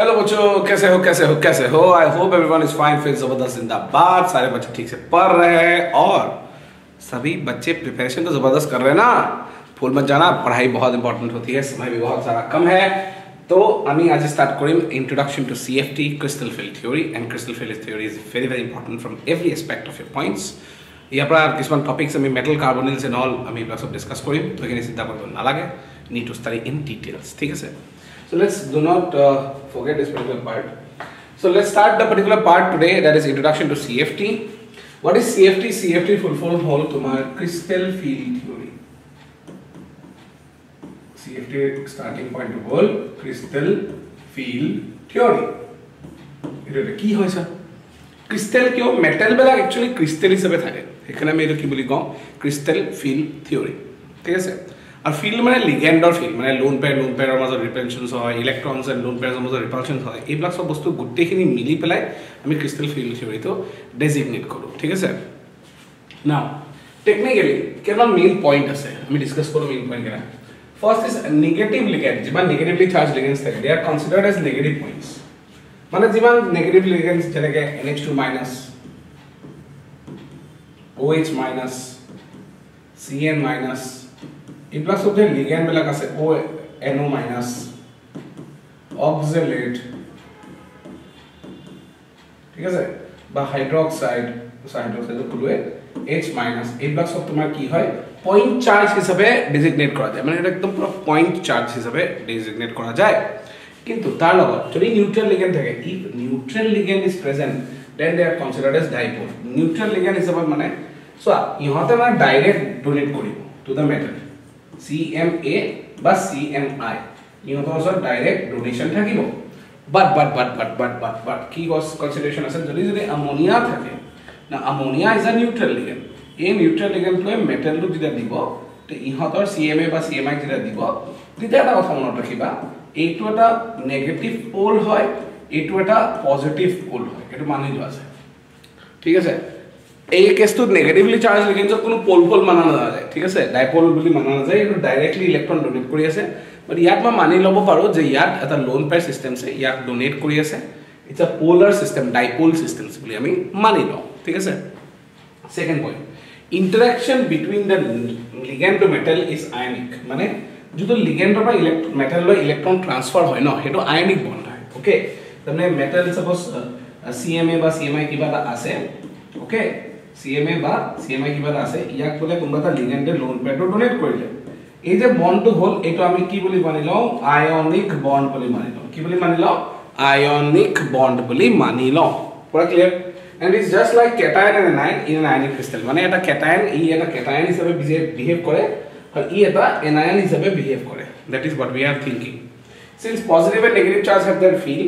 Hello बच्चों कैसे हो कैसे हो कैसे हो I hope everyone is fine फिर जबरदस्त जिंदाबाद सारे बच्चे ठीक से पढ़ रहे हैं और सभी बच्चे प्रिपरेशन तो जबरदस्त कर रहे हैं ना फुल मत जाना पढ़ाई बहुत इंपॉर्टेंट होती है समय भी बहुत सारा कम है তো আমি আজি স্টার্ট কৰিম introduction to C F T crystal field theory and crystal field theory is very very important from every aspect of your points ইয়াৰ পৰা কিছুমান টপিকছ আমি মেটেল কাৰ্বনিলছ এণ্ড অল আমি এইবিলাক চব ডিছকাছ কৰিম তো সেইখিনি চিন্তা কৰিব নালাগে নি টু ষ্টাডি ইন ডিটেইলছ ঠিক আছে চ' let's do not forget this particular part so' let's start the particular part today that is introduction to C F T what is C F T C F টিৰ full form হ'ল তোমাৰ crystal field theory CFT starting point হ'ল crystal field theory. এইটো এটা কি হয় sir crystal কিয় মেটেলবিলাক actually crystal হিচাপে থাকে সেইকাৰণে আমি এইটো কি বুলি কওঁ ক্ৰিষ্টেল ফিল্ড থিয়ৰী ঠিক আছে আৰু ফিল্ড মানে লিগেণ্ডৰ ফিল্ড মানে লোন পেয়াৰ লোন পেয়াৰৰ মাজত ৰিপেলশ্যনছ হয় ইলেক্ট্ৰনছ এণ্ড লোন পেয়াৰৰ মাজত ৰিপালশ্যনছ হয় এইবিলাক চব বস্তু গোটেইখিনি মিলি পেলাই আমি ক্ৰিষ্টেল ফিল্ড থিয়ৰীটো ডেজিগনেট কৰোঁ ঠিক আছে নাও টেকনিকেলি কেইটামান মেইন পইণ্ট আছে আমি ডিছকাছ কৰোঁ মেইন পইণ্ট কেইটা First is negative ligand. যিমান negatively charged ligands থাকে, they are considered as negative points. মানে যিমান negative ligands যেনেকে NH2 minus, OH minus, CN minus, এইবিলাক চব যে ligand বিলাক আছে ONO minus, oxalate, ঠিক আছে বা হাইড্ৰক্সাইড হাইড্ৰক্সাইডৰ ক'লোৱে H মাইনাছ এইবিলাক চব তোমাৰ কি হয় পইণ্ট চাৰ্জ হিচাপে ডিজিগনেট কৰা যায় মানে এটা একদম পুৰা পইণ্ট চাৰ্জ হিচাপে ডিজিগনেট কৰা যায় কিন্তু তাৰ লগত যদি নিউট্ৰেল লিগেণ্ড থাকে if neutral ligand is present then they are considered as dipole neutral ligand হিচাপত মানে চোৱা ইহঁতে মানে ডাইৰেক্ট ডনেট কৰিব to the metal C M A বা চি এম আই ইহঁতৰ ওচৰত ডাইৰেক্ট ডনেশ্যন থাকিব। বাট বাট বাট বাট বাট বাট বাট কি কনচিডাৰেশ্যন আছে? যদি যদি আমনিয়া থাকে না ammonia is a neutral ligand এই নিউট্ৰেল লিগেণ্ডটোৱে মেটেলটো যেতিয়া দিব ইহঁতৰ চি এম এ বা চি এম আইক যেতিয়া দিব তেতিয়া এটা কথা মনত ৰাখিবা এইটো এটা নেগেটিভ প'ল হয় এইটো এটা পজিটিভ প'ল হয় এইটো মানি লোৱা আছে ঠিক আছে? এই কেছটোত নেগেটিভলি চাৰ্জ লিগেণ্ডছত কোনো প'ল প'ল মানা নাযায় ঠিক আছে ডাইপল বুলি মানা নাযায় এইটো ডাইৰেক্টলি ইলেক্ট্ৰন ডনেট কৰি আছে বাট ইয়াত মই মানি ল'ব পাৰোঁ যে ইয়াত এটা লোন পেয়াৰ ছিষ্টেম আছে ইয়াক ডনেট কৰি আছে ইটছ আ প'লাৰ ছিষ্টেম ডাইপল ছিষ্টেমছ বুলি আমি মানি লওঁ ঠিক আছে second point interaction between the ligand metal is ionic মানে যিটো লিগেণ্ডৰ পৰা ইলেক্ট মেটেললৈ ইলেক্ট্ৰন ট্ৰান্সফাৰ হয় ন সেইটো আয়নিক বন্ধ হয় অ'কে তাৰমানে metal suppose C M A বা চি এম আই কিবা এটা আছে অ'কে চি এম এ বা আই কিবা এটা আছে ইয়াক বোলে কোনোবা এটা লিগেণ্ডে লোন পেয়াৰটো ডনেট কৰিলে। এই যে বণ্ডটো হ'ল এইটো আমি কি বুলি মানি লওঁ? আয়নিক বণ্ড বুলি মানি লওঁ। কি বুলি মানি লওঁ? আয়নিক বণ্ড বুলি মানি লওঁ। পুৰা clear and is just like cation and anion in an ionic crystal মানে এটা কেটায়ন ই এটা কেটায়ন হিচাপে বিহেভ কৰে আৰু ই এটা এনায়ন হিচাপে বিহেভ কৰে। That is what we are thinking since positive and negative charge have that field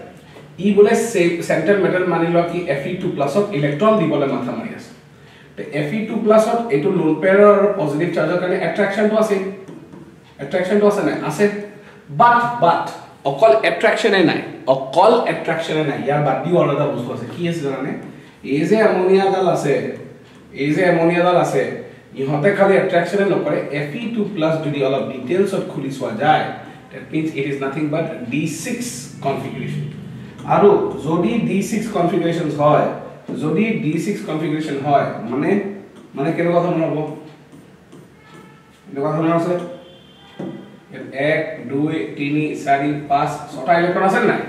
ই বোলে চেণ্ট্ৰেল মেটেল মানি লোৱা কি এফ ই টু প্লাছত ইলেক্ট্ৰন দিবলৈ মাথা মাৰি আছে। এফ ই টু প্লাছত এইটো লোন পেয়াৰৰ পজিটিভ চাৰ্জৰ কাৰণে এট্ৰেকশ্যনটো আছে। এট্ৰেকশ্যনটো আছে নাই আছে। বাট বাট অকল এট্ৰেকশ্যনে নাই। অকল এট্ৰেকশ্যনে নাই। ইয়াৰ বাদ দিও আৰু এটা বস্তু আছে। কি আছে জানানে? এই যে এমনিয়াডাল আছে এই যে এমনিয়াডাল আছে ইহঁতে খালি এট্ৰেকশ্যনে নকৰে। এফ ই টু প্লাছ যদি অলপ ডিটেইলছত খুলি চোৱা যায় that means it is nothing but D six configuration আৰু যদি ডি ছিক্স কনফিগুৰেশ্যন হয় যদি ডি ছিক্স কনফিগুৰেশ্যন হয় মানে মানে কেনেকুৱা ধৰণৰ হ'ব এনেকুৱা ধৰণৰ আছে? এক দুই তিনি চাৰি পাঁচ ছটা ইলেক্ট্ৰন আছে নাই?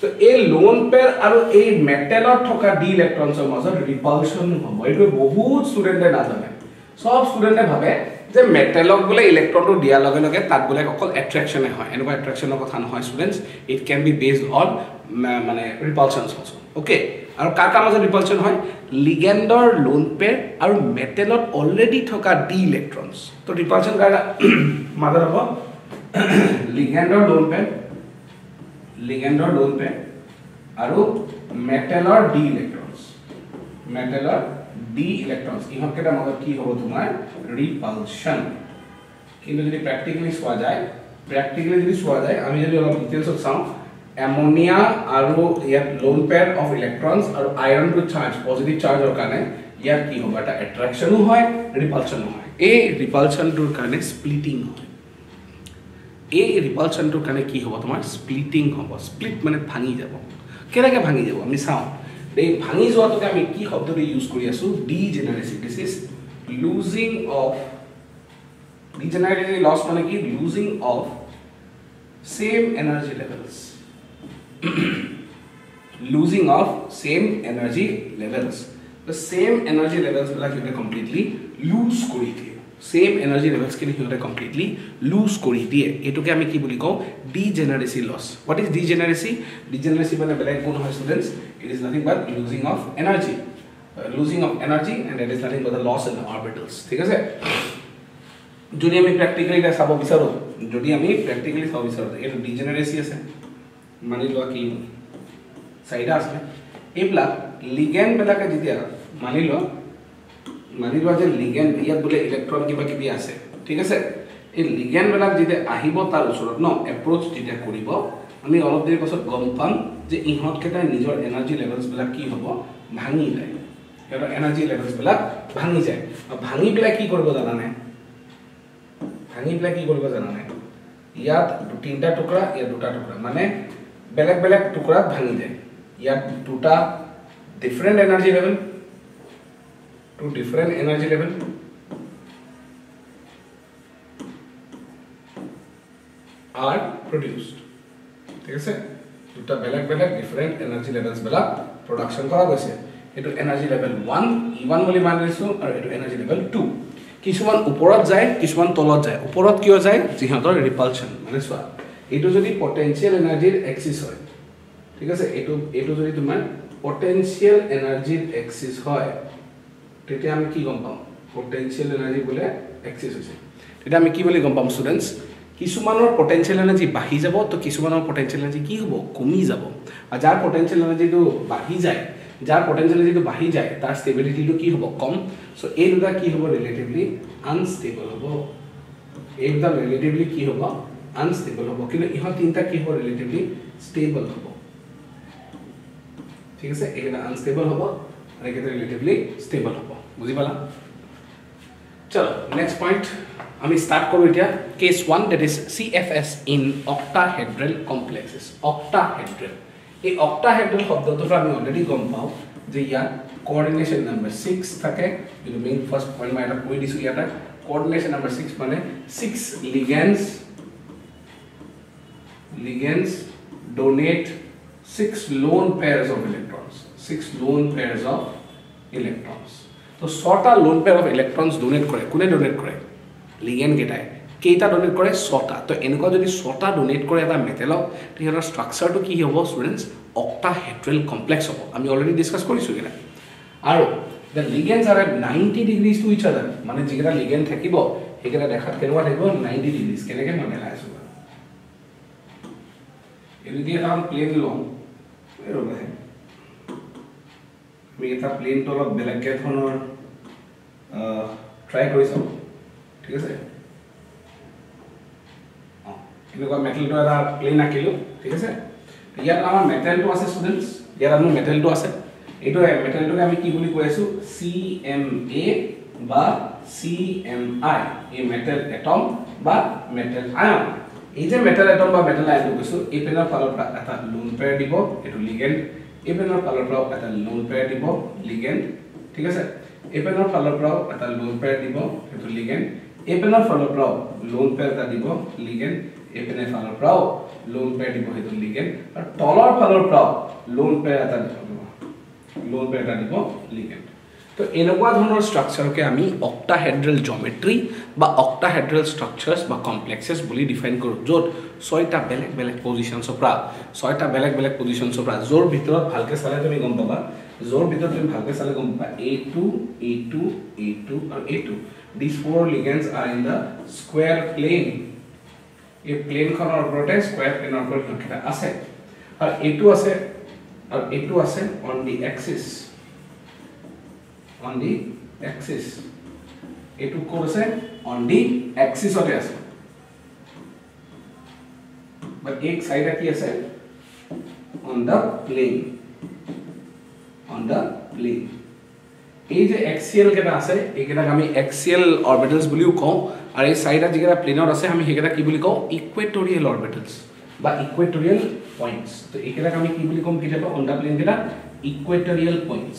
তো এই লোন পেয়াৰ আৰু এই মেটেলত থকা ডি ইলেক্ট্ৰনছৰ মাজত ৰিপালশ্যন হ'ব। এইটো বহুত ষ্টুডেণ্টে নাজানে। চব ষ্টুডেণ্টে ভাবে যে মেটেলক বোলে ইলেক্ট্ৰনটো দিয়াৰ লগে লগে তাত বোলে অকল এট্ৰেকশ্যনে হয়। এনেকুৱা এট্ৰেকশ্যনৰ কথা নহয় students it can be based on মানে ৰিপালশ্যনছ অলছ' অ'কে আৰু কাৰ কাৰ মাজত ৰিপালশ্যন হয়? লিগেণ্ডৰ লোন পেয়াৰ আৰু মেটেলত অলৰেডি থকা ডি ইলেক্ট্ৰনছ তো ৰিপালশ্যন কাৰ মাজত হ'ব? লিগেণ্ডৰ লোন পেয়াৰ লিগেণ্ডৰ লোন পেয়াৰ আৰু মেটেলৰ ডি ইলেক্ট্ৰনছ মেটেলৰ ডি ইলেক্ট্ৰনছ ইহঁতকেইটাৰ মাজত কি হ'ব তোমাৰ? ৰিপালশ্যন কিন্তু যদি প্ৰেক্টিকেলি চোৱা যায় প্ৰেক্টিকেলি যদি চোৱা যায় আমি যদি অলপ ডিটেইলছত চাওঁ এমনিয়া আৰু ইয়াত লোন পেয়াৰ অফ ইলেক্ট্ৰনছ আৰু আইৰনটো চাৰ্জ পজিটিভ চাৰ্জৰ কাৰণে ইয়াত কি হ'ব? এটা এট্ৰেকশ্যনো হয় ৰিপালশ্যনো হয়। এই ৰিপালশ্যনটোৰ কাৰণে স্প্লিটিং হয়। এই ৰিপালশ্যনটোৰ কাৰণে কি হ'ব? তোমাৰ স্প্লিটিং হ'ব। স্প্লিট মানে ভাঙি যাব। কেনেকৈ ভাঙি যাব? আমি চাওঁ। এই ভাঙি যোৱাটোকে আমি কি শব্দটো ইউজ কৰি আছোঁ? Degeneracy this is losing of the loss মানে কি? Losing of same energy levels losing of same energy levels same energy লেভেলছবিলাক সিহঁতে কমপ্লিটলি লুজ কৰি দিয়ে ছেম এনাৰ্জি লেভেলছখিনি সিহঁতে কমপ্লিটলি লুজ কৰি দিয়ে এইটোকে আমি কি বুলি কওঁ degeneracy loss what is degeneracy degeneracy মানে বেলেগ কোন হয় students it is nothing but losing of energy losing of energy and it is nothing but the loss in orbitals ঠিক আছে যদি আমি প্ৰেক্টিকেলি এতিয়া চাব বিচাৰোঁ যদি আমি প্ৰেক্টিকেলি চাব বিচাৰোঁ এইটো ডি জেনাৰেচি আছে মানি লোৱা কি চাৰিটা আছে এইবিলাক লিগেণ্ডবিলাকে যেতিয়া মানি লোৱা মানি লোৱা যে লিগেণ্ড ইয়াত বোলে ইলেক্ট্ৰন কিবা কিবি আছে ঠিক আছে? এই লিগেণ্ডবিলাক যেতিয়া আহিব তাৰ ওচৰত ন এপ্ৰ'চ যেতিয়া কৰিব আমি অলপ দেৰি পাছত গম পাম যে ইহঁতকেইটাই নিজৰ এনাৰ্জি লেভেলছবিলাক কি হ'ব? ভাঙি যায়। সিহঁতৰ এনাৰ্জি লেভেলছবিলাক ভাঙি যায়। আৰু ভাঙি পেলাই কি কৰিব জানানে? ভাঙি পেলাই কি কৰিব জানানে? ইয়াত তিনিটা টুকুৰা ইয়াত দুটা টুকুৰা। মানে বেলেগ বেলেগ টুকুৰাত ভাঙি যায় ইয়াত দুটা different energy level two different energy level are produced ঠিক আছে? দুটা বেলেগ বেলেগ ডিফাৰেণ্ট এনাৰ্জি লেভেলছবিলাক প্ৰডাকশ্যন কৰা গৈছে। এইটো energy level one E one বুলি মানি লৈছোঁ আৰু এইটো এনাৰ্জি লেভেল টু কিছুমান ওপৰত যায় কিছুমান তলত যায়। ওপৰত কিয় যায়? যিহঁতৰ ৰিপালশ্যন মানে চোৱা এইটো যদি পটেঞ্চিয়েল এনাৰ্জিৰ এক্সিছ হয় ঠিক আছে এইটো এইটো যদি তোমাৰ পটেঞ্চিয়েল এনাৰ্জিৰ এক্সিছ হয় তেতিয়া আমি কি গম পাম? পটেঞ্চিয়েল এনাৰ্জি বোলে এক্সিছ হৈছে। তেতিয়া আমি কি বুলি গম পাম ষ্টুডেণ্টছ কিছুমানৰ পটেঞ্চিয়েল এনাৰ্জি বাঢ়ি যাব তো কিছুমানৰ পটেঞ্চিয়েল এনাৰ্জি কি হ'ব? কমি যাব। আৰু যাৰ পটেঞ্চিয়েল এনাৰ্জিটো বাঢ়ি যায় যাৰ পটেঞ্চিয়েল এনাৰ্জিটো বাঢ়ি যায় তাৰ ষ্টেবিলিটিটো কি হ'ব? কম। চ' এই দুটা কি হ'ব ৰিলেটিভলি আনষ্টেবল হ'ব। এই দুটা ৰিলেটিভলি কি হ'ব? আনষ্টেবল হ'ব। কিন্তু ইহঁত তিনিটা কি হ'ব? ৰিলেটিভলি ষ্টেবল হ'ব। ঠিক আছে? এইকেইটা আনষ্টেবল হ'ব আৰু এইকেইটা ৰিলেটিভলি ষ্টেবল হ'ব। বুজি পালা? চলো নেক্সট পইণ্ট আমি ষ্টাৰ্ট কৰোঁ এতিয়া। Case one that is C F S in octa complexes octa এই অক্টা হেড্ৰেল শব্দটোৰ আমি অলৰেডি গম পাওঁ যে ইয়াত কোঅৰ্ডিনেশ্যন নাম্বাৰ ছিক্স থাকে। যিটো মেইন ফাৰ্ষ্ট পইণ্ট মই এটা কৈ দিছোঁ ইয়াতে। কোঅৰ্ডিনেশ্যন নাম্বাৰ ছিক্স মানে six donate six lone pairs of electrons six lone pairs of electrons তো ছটা lone pair of electrons donate কৰে কোনে ডোনেট কৰে লিগেনকেইটাই কেইটা ডোনেট কৰে ছটা তো এনেকুৱা যদি ছটা ডোনেট কৰে এটা মেটেলক তেতিয়াহ'লে ষ্ট্ৰাকচাৰটো কি হ'ব ষ্টুডেণ্টছ অক্টা হেড্ৰেল কমপ্লেক্স হ'ব আমি অলৰেডি ডিছকাছ কৰিছোঁ এইকেইটা আৰু the ligands are at ninety degrees to each other মানে যিকেইটা লিগেন থাকিব সেইকেইটা দেখাত কেনেকুৱা থাকিব নাইণ্টি ডিগ্ৰীজ কেনেকৈ মই দেখাই আছোঁ বাৰু এইটো যদি এটা প্লেন লওঁ এটা প্লেনটো অলপ বেলেগকৈ ধৰণৰ ট্ৰাই কৰি চাওঁ ঠিক আছে অঁ এনেকুৱা মেটেলটো এটা প্লেন আঁকিলোঁ ঠিক আছে ইয়াত আমাৰ মেটেলটো আছে ষ্টুডেণ্টছ ইয়াত আমাৰ মেটেলটো আছে এইটো মেটেলটোকে আমি কি বুলি কৈ আছোঁ চি এম এ বা চি এম আই এই মেটেল এটম বা মেটেল আয়ন এই যে মেটেল এটম বা মেটেল আয়নটো কৈছোঁ এই পেনৰ ফালৰ পৰা এটা লোন পেয়াৰ দিব এইটো লিগেণ্ড এই পেনৰ ফালৰ পৰাও এটা লোন পেয়াৰ দিব লিগেণ্ড ঠিক আছে এই পেনৰ ফালৰ পৰাও এটা লোন পেয়াৰ দিব সেইটো লিগেণ্ড এই পেনৰ ফালৰ পৰাও লোন পেয়াৰ এটা দিব লিগেণ্ড এই পেনৰ ফালৰ পৰাও লোন পেয়াৰ দিব সেইটো লিগেণ্ড আৰু তলৰ ফালৰ পৰাও লোন পেয়াৰ এটা দিব লোন পেয়াৰ এটা দিব লিগেণ্ড তো এনেকুৱা ধৰণৰ ষ্ট্ৰাকচাৰকে আমি অক্টাহেড্ৰেল জমেট্ৰি বা অক্টাহেড্ৰেল ষ্ট্ৰাকচাৰ্ছ বা কমপ্লেক্সেছ বুলি ডিফাইন কৰোঁ য'ত ছয়টা বেলেগ বেলেগ পজিশ্যনছৰ পৰা ছয়টা বেলেগ বেলেগ পজিশ্যনছৰ পৰা য'ৰ ভিতৰত ভালকৈ চালে তুমি গম পাবা য'ৰ ভিতৰত তুমি ভালকৈ চালে গম পাবা A two A two A two আৰু A two this four ligands are in the square plane এই প্লেনখনৰ ওপৰতে স্কুৱেৰ প্লেনৰ ওপৰত সিহঁতকেইটা আছে। আৰু এইটো আছে আৰু এইটো আছে on the axis on the axis এইটো ক'ত আছে অন দি এক্সিছতে আছে বাট এক চাইডে কি আছে on the plane on the plane এই যে এক্সিয়েল কেইটা আছে এইকেইটাক আমি এক্সিয়েল অৰবিটেলছ বুলিও কওঁ আৰু এই চাৰিটা যিকেইটা প্লেনত আছে আমি সেইকেইটা কি বুলি কওঁ? ইকুৱেটৰিয়েল অৰবিটেলছ বা ইকুৱেটৰিয়েল পইণ্টছ তো এইকেইটাক আমি কি বুলি ক'ম কেতিয়াবা? অন দ্য প্লেন কেইটা? ইকুৱেটৰিয়েল পইণ্টছ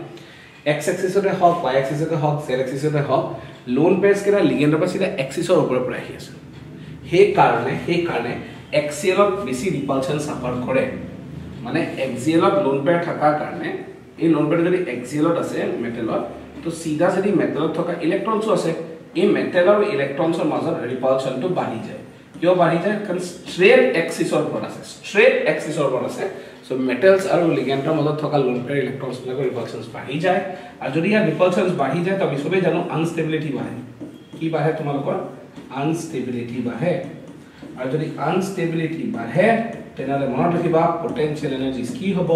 এক্স এক্সিছতে হওক ৱাই এক্সিছতে হওক জেড এক্সিছতে হওক লোন পেজকেইটা লিগেণ্ডৰ পৰা চিধা এক্সিছৰ ওপৰৰ পৰা আহি আছে। সেইকাৰণে সেইকাৰণে এক্সিয়েলত বেছি ৰিপালচন চাফাৰ কৰে। মানে এক্সিয়েলত লোন পেয়াৰ থকাৰ কাৰণে এই লোন পেয়াৰটো যদি এক্সিয়েলত আছে মেটেলত তো চিধা যদি মেটেলত থকা ইলেক্ট্ৰনছো আছে এই মেটেল আৰু ইলেক্ট্ৰনছৰ মাজত ৰিপালচনটো বাঢ়ি যায়। কিয় বাঢ়ি যায়? কাৰণ ষ্ট্ৰেট এক্সিছৰ ওপৰত আছে ষ্ট্ৰেট এক্সিছৰ ওপৰত আছে। চ' মেটেলছ আৰু লিগেণ্ডৰ মাজত থকা লোন পেয়াৰ ইলেক্ট্ৰনছবিলাকৰ ৰিপালচনছ বাঢ়ি যায়। আৰু যদি ইয়াৰ ৰিপালচনছ বাঢ়ি যায় তো আমি চবেই জানো আনষ্টেবিলিটি বাঢ়ে। কি বাঢ়ে তোমালোকৰ? আনষ্টেবিলিটি বাঢ়ে। আৰু যদি আনষ্টেবিলিটি বাঢ়ে তেনেহ'লে মনত ৰাখিবা পটেঞ্চিয়েল এনাৰ্জিজ কি হ'ব?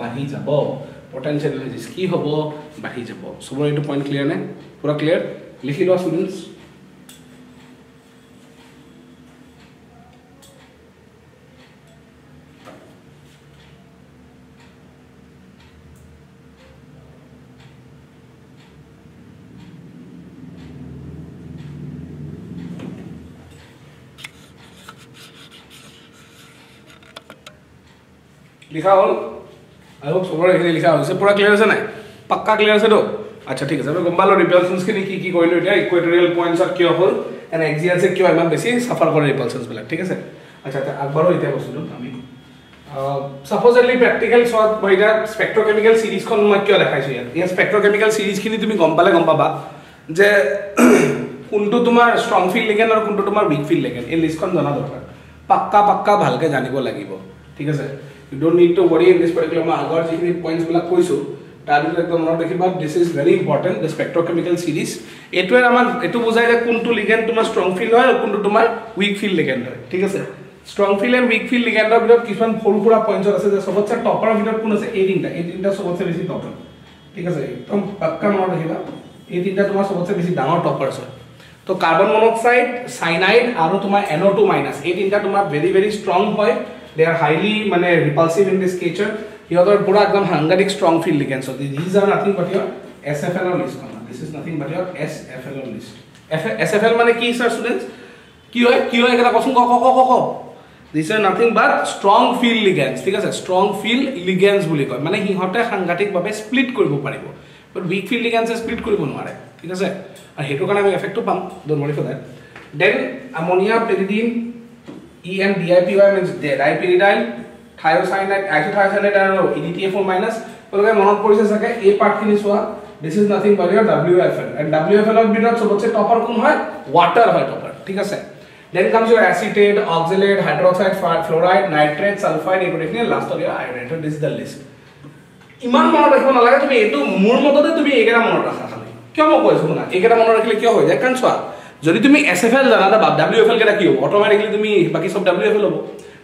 বাঢ়ি যাব। পটেঞ্চিয়েল এনাৰ্জিজ কি হ'ব? বাঢ়ি যাব। চবৰে এইটো পইণ্ট ক্লিয়াৰ নে? পূৰা ক্লিয়াৰ লিখি লোৱা ষ্টুডেণ্টছ লিখা হ'ল? আই হোপ চবৰে এইখিনি লিখা হৈছে পূৰা ক্লিয়াৰ আছে নাই? পাক্কা ক্লিয়াৰ আছেতো আচ্ছা ঠিক আছে আমি গম পালোঁ ৰিপালচনছখিনি কি কি কৰিলোঁ এতিয়া। ইকুৱেটৰিয়েল পইণ্টছত কিয় হ'ল? এণ্ড এক্সিয়েলছে কিয় ইমান বেছি? চাফাৰ কৰে ৰিপালচনছবিলাক ঠিক আছে? আচ্ছা আগবাঢ়ো এতিয়া বস্তুটো আমি। ছাপ'জলি প্ৰেক্টিকেল চোৱাত মই এতিয়া স্পেক্ট্ৰকেমিকেল চিৰিজখন মই কিয় দেখাইছোঁ ইয়াত? ইয়াত স্পেক্ট্ৰকেমিকেল চিৰিজখিনি তুমি গম পালে গম পাবা যে কোনটো তোমাৰ ষ্ট্ৰং ফিল্ড লিগেন আৰু কোনটো তোমাৰ উইক ফিল্ড লিগেন এই লিষ্টখন জনা দৰকাৰ। পাক্কা পাক্কা ভালকৈ জানিব লাগিব। ঠিক আছে? মনত ৰাখিবা this is very important the spectrochemical series এইটোৱে আমাক এইটো বুজাই যে কোনটো লিগেন তোমাৰ ষ্ট্ৰং ফিল্ড হয় আৰু সৰু সুৰা পইণ্টছত আছে টপাৰৰ ভিতৰত কোন আছে এই তিনিটা এই তিনিটা চবতছে বেছি টপাৰ ঠিক আছে একদম ৰাখিবা এই তিনিটা তোমাৰ ডাঙৰ তো কাৰ্বন মনক্সাইড চাইনাইড আৰু তোমাৰ এনঅ' টু মাইনাছ এই তিনিটা তোমাৰ ভেৰি ভেৰি ষ্ট্ৰং হয় পুৰা একদম সাংঘাতিক strong field ligand so' these are nothing but your S F এলৰ লিষ্টখন this is nothing but your S F এলৰ list F S F L মানে কি ছাৰ ষ্টুডেণ্টছ কি হয় কি হয় একেটা কচোন ক ক ক ক this are nothing but strong field ligands ঠিক আছে ষ্ট্ৰং ফিল্ড লিগেন্স বুলি কয় মানে সিহঁতে সাংঘাতিকভাৱে স্প্লিট কৰিব পাৰিব বাট উইক ফিল্ড লিগেন্সে স্প্লিট কৰিব নোৱাৰে ঠিক আছে আৰু সেইটো কাৰণে আমি এফেক্টটো পাম don't worry for that then ammonia pyridine minus তেওঁলোকে মনত পৰিছে চাগে এই পাৰ্টখিনি চোৱা this is nothing but your W F L and W F এলৰ ভিতৰত চবতছে টপাৰ কোন হয়? ৱাটাৰ হয় টপাৰ ঠিক আছে? Then comes here acetate oxalate hydroxide fluoride nitrate sulphide এইবোৰ এইখিনি লাষ্টত ইয়াৰ iron this is the list ইমান মনত ৰাখিব নালাগে তুমি এইটো মোৰ মততে তুমি এইকেইটা মনত ৰাখা খালি। কিয় মই কৈছোঁ শুনা? এইকেইটা মনত ৰাখিলে কিয় হৈ যায়? কাৰণ চোৱা যদি তুমি এছ এফ এল জানা বা ডাব্লিউ এফ এল কেইটা কি হ'ব? অট'মেটিকলি তুমি বাকী চব ডাব্লিউ এফ এল হ'ব।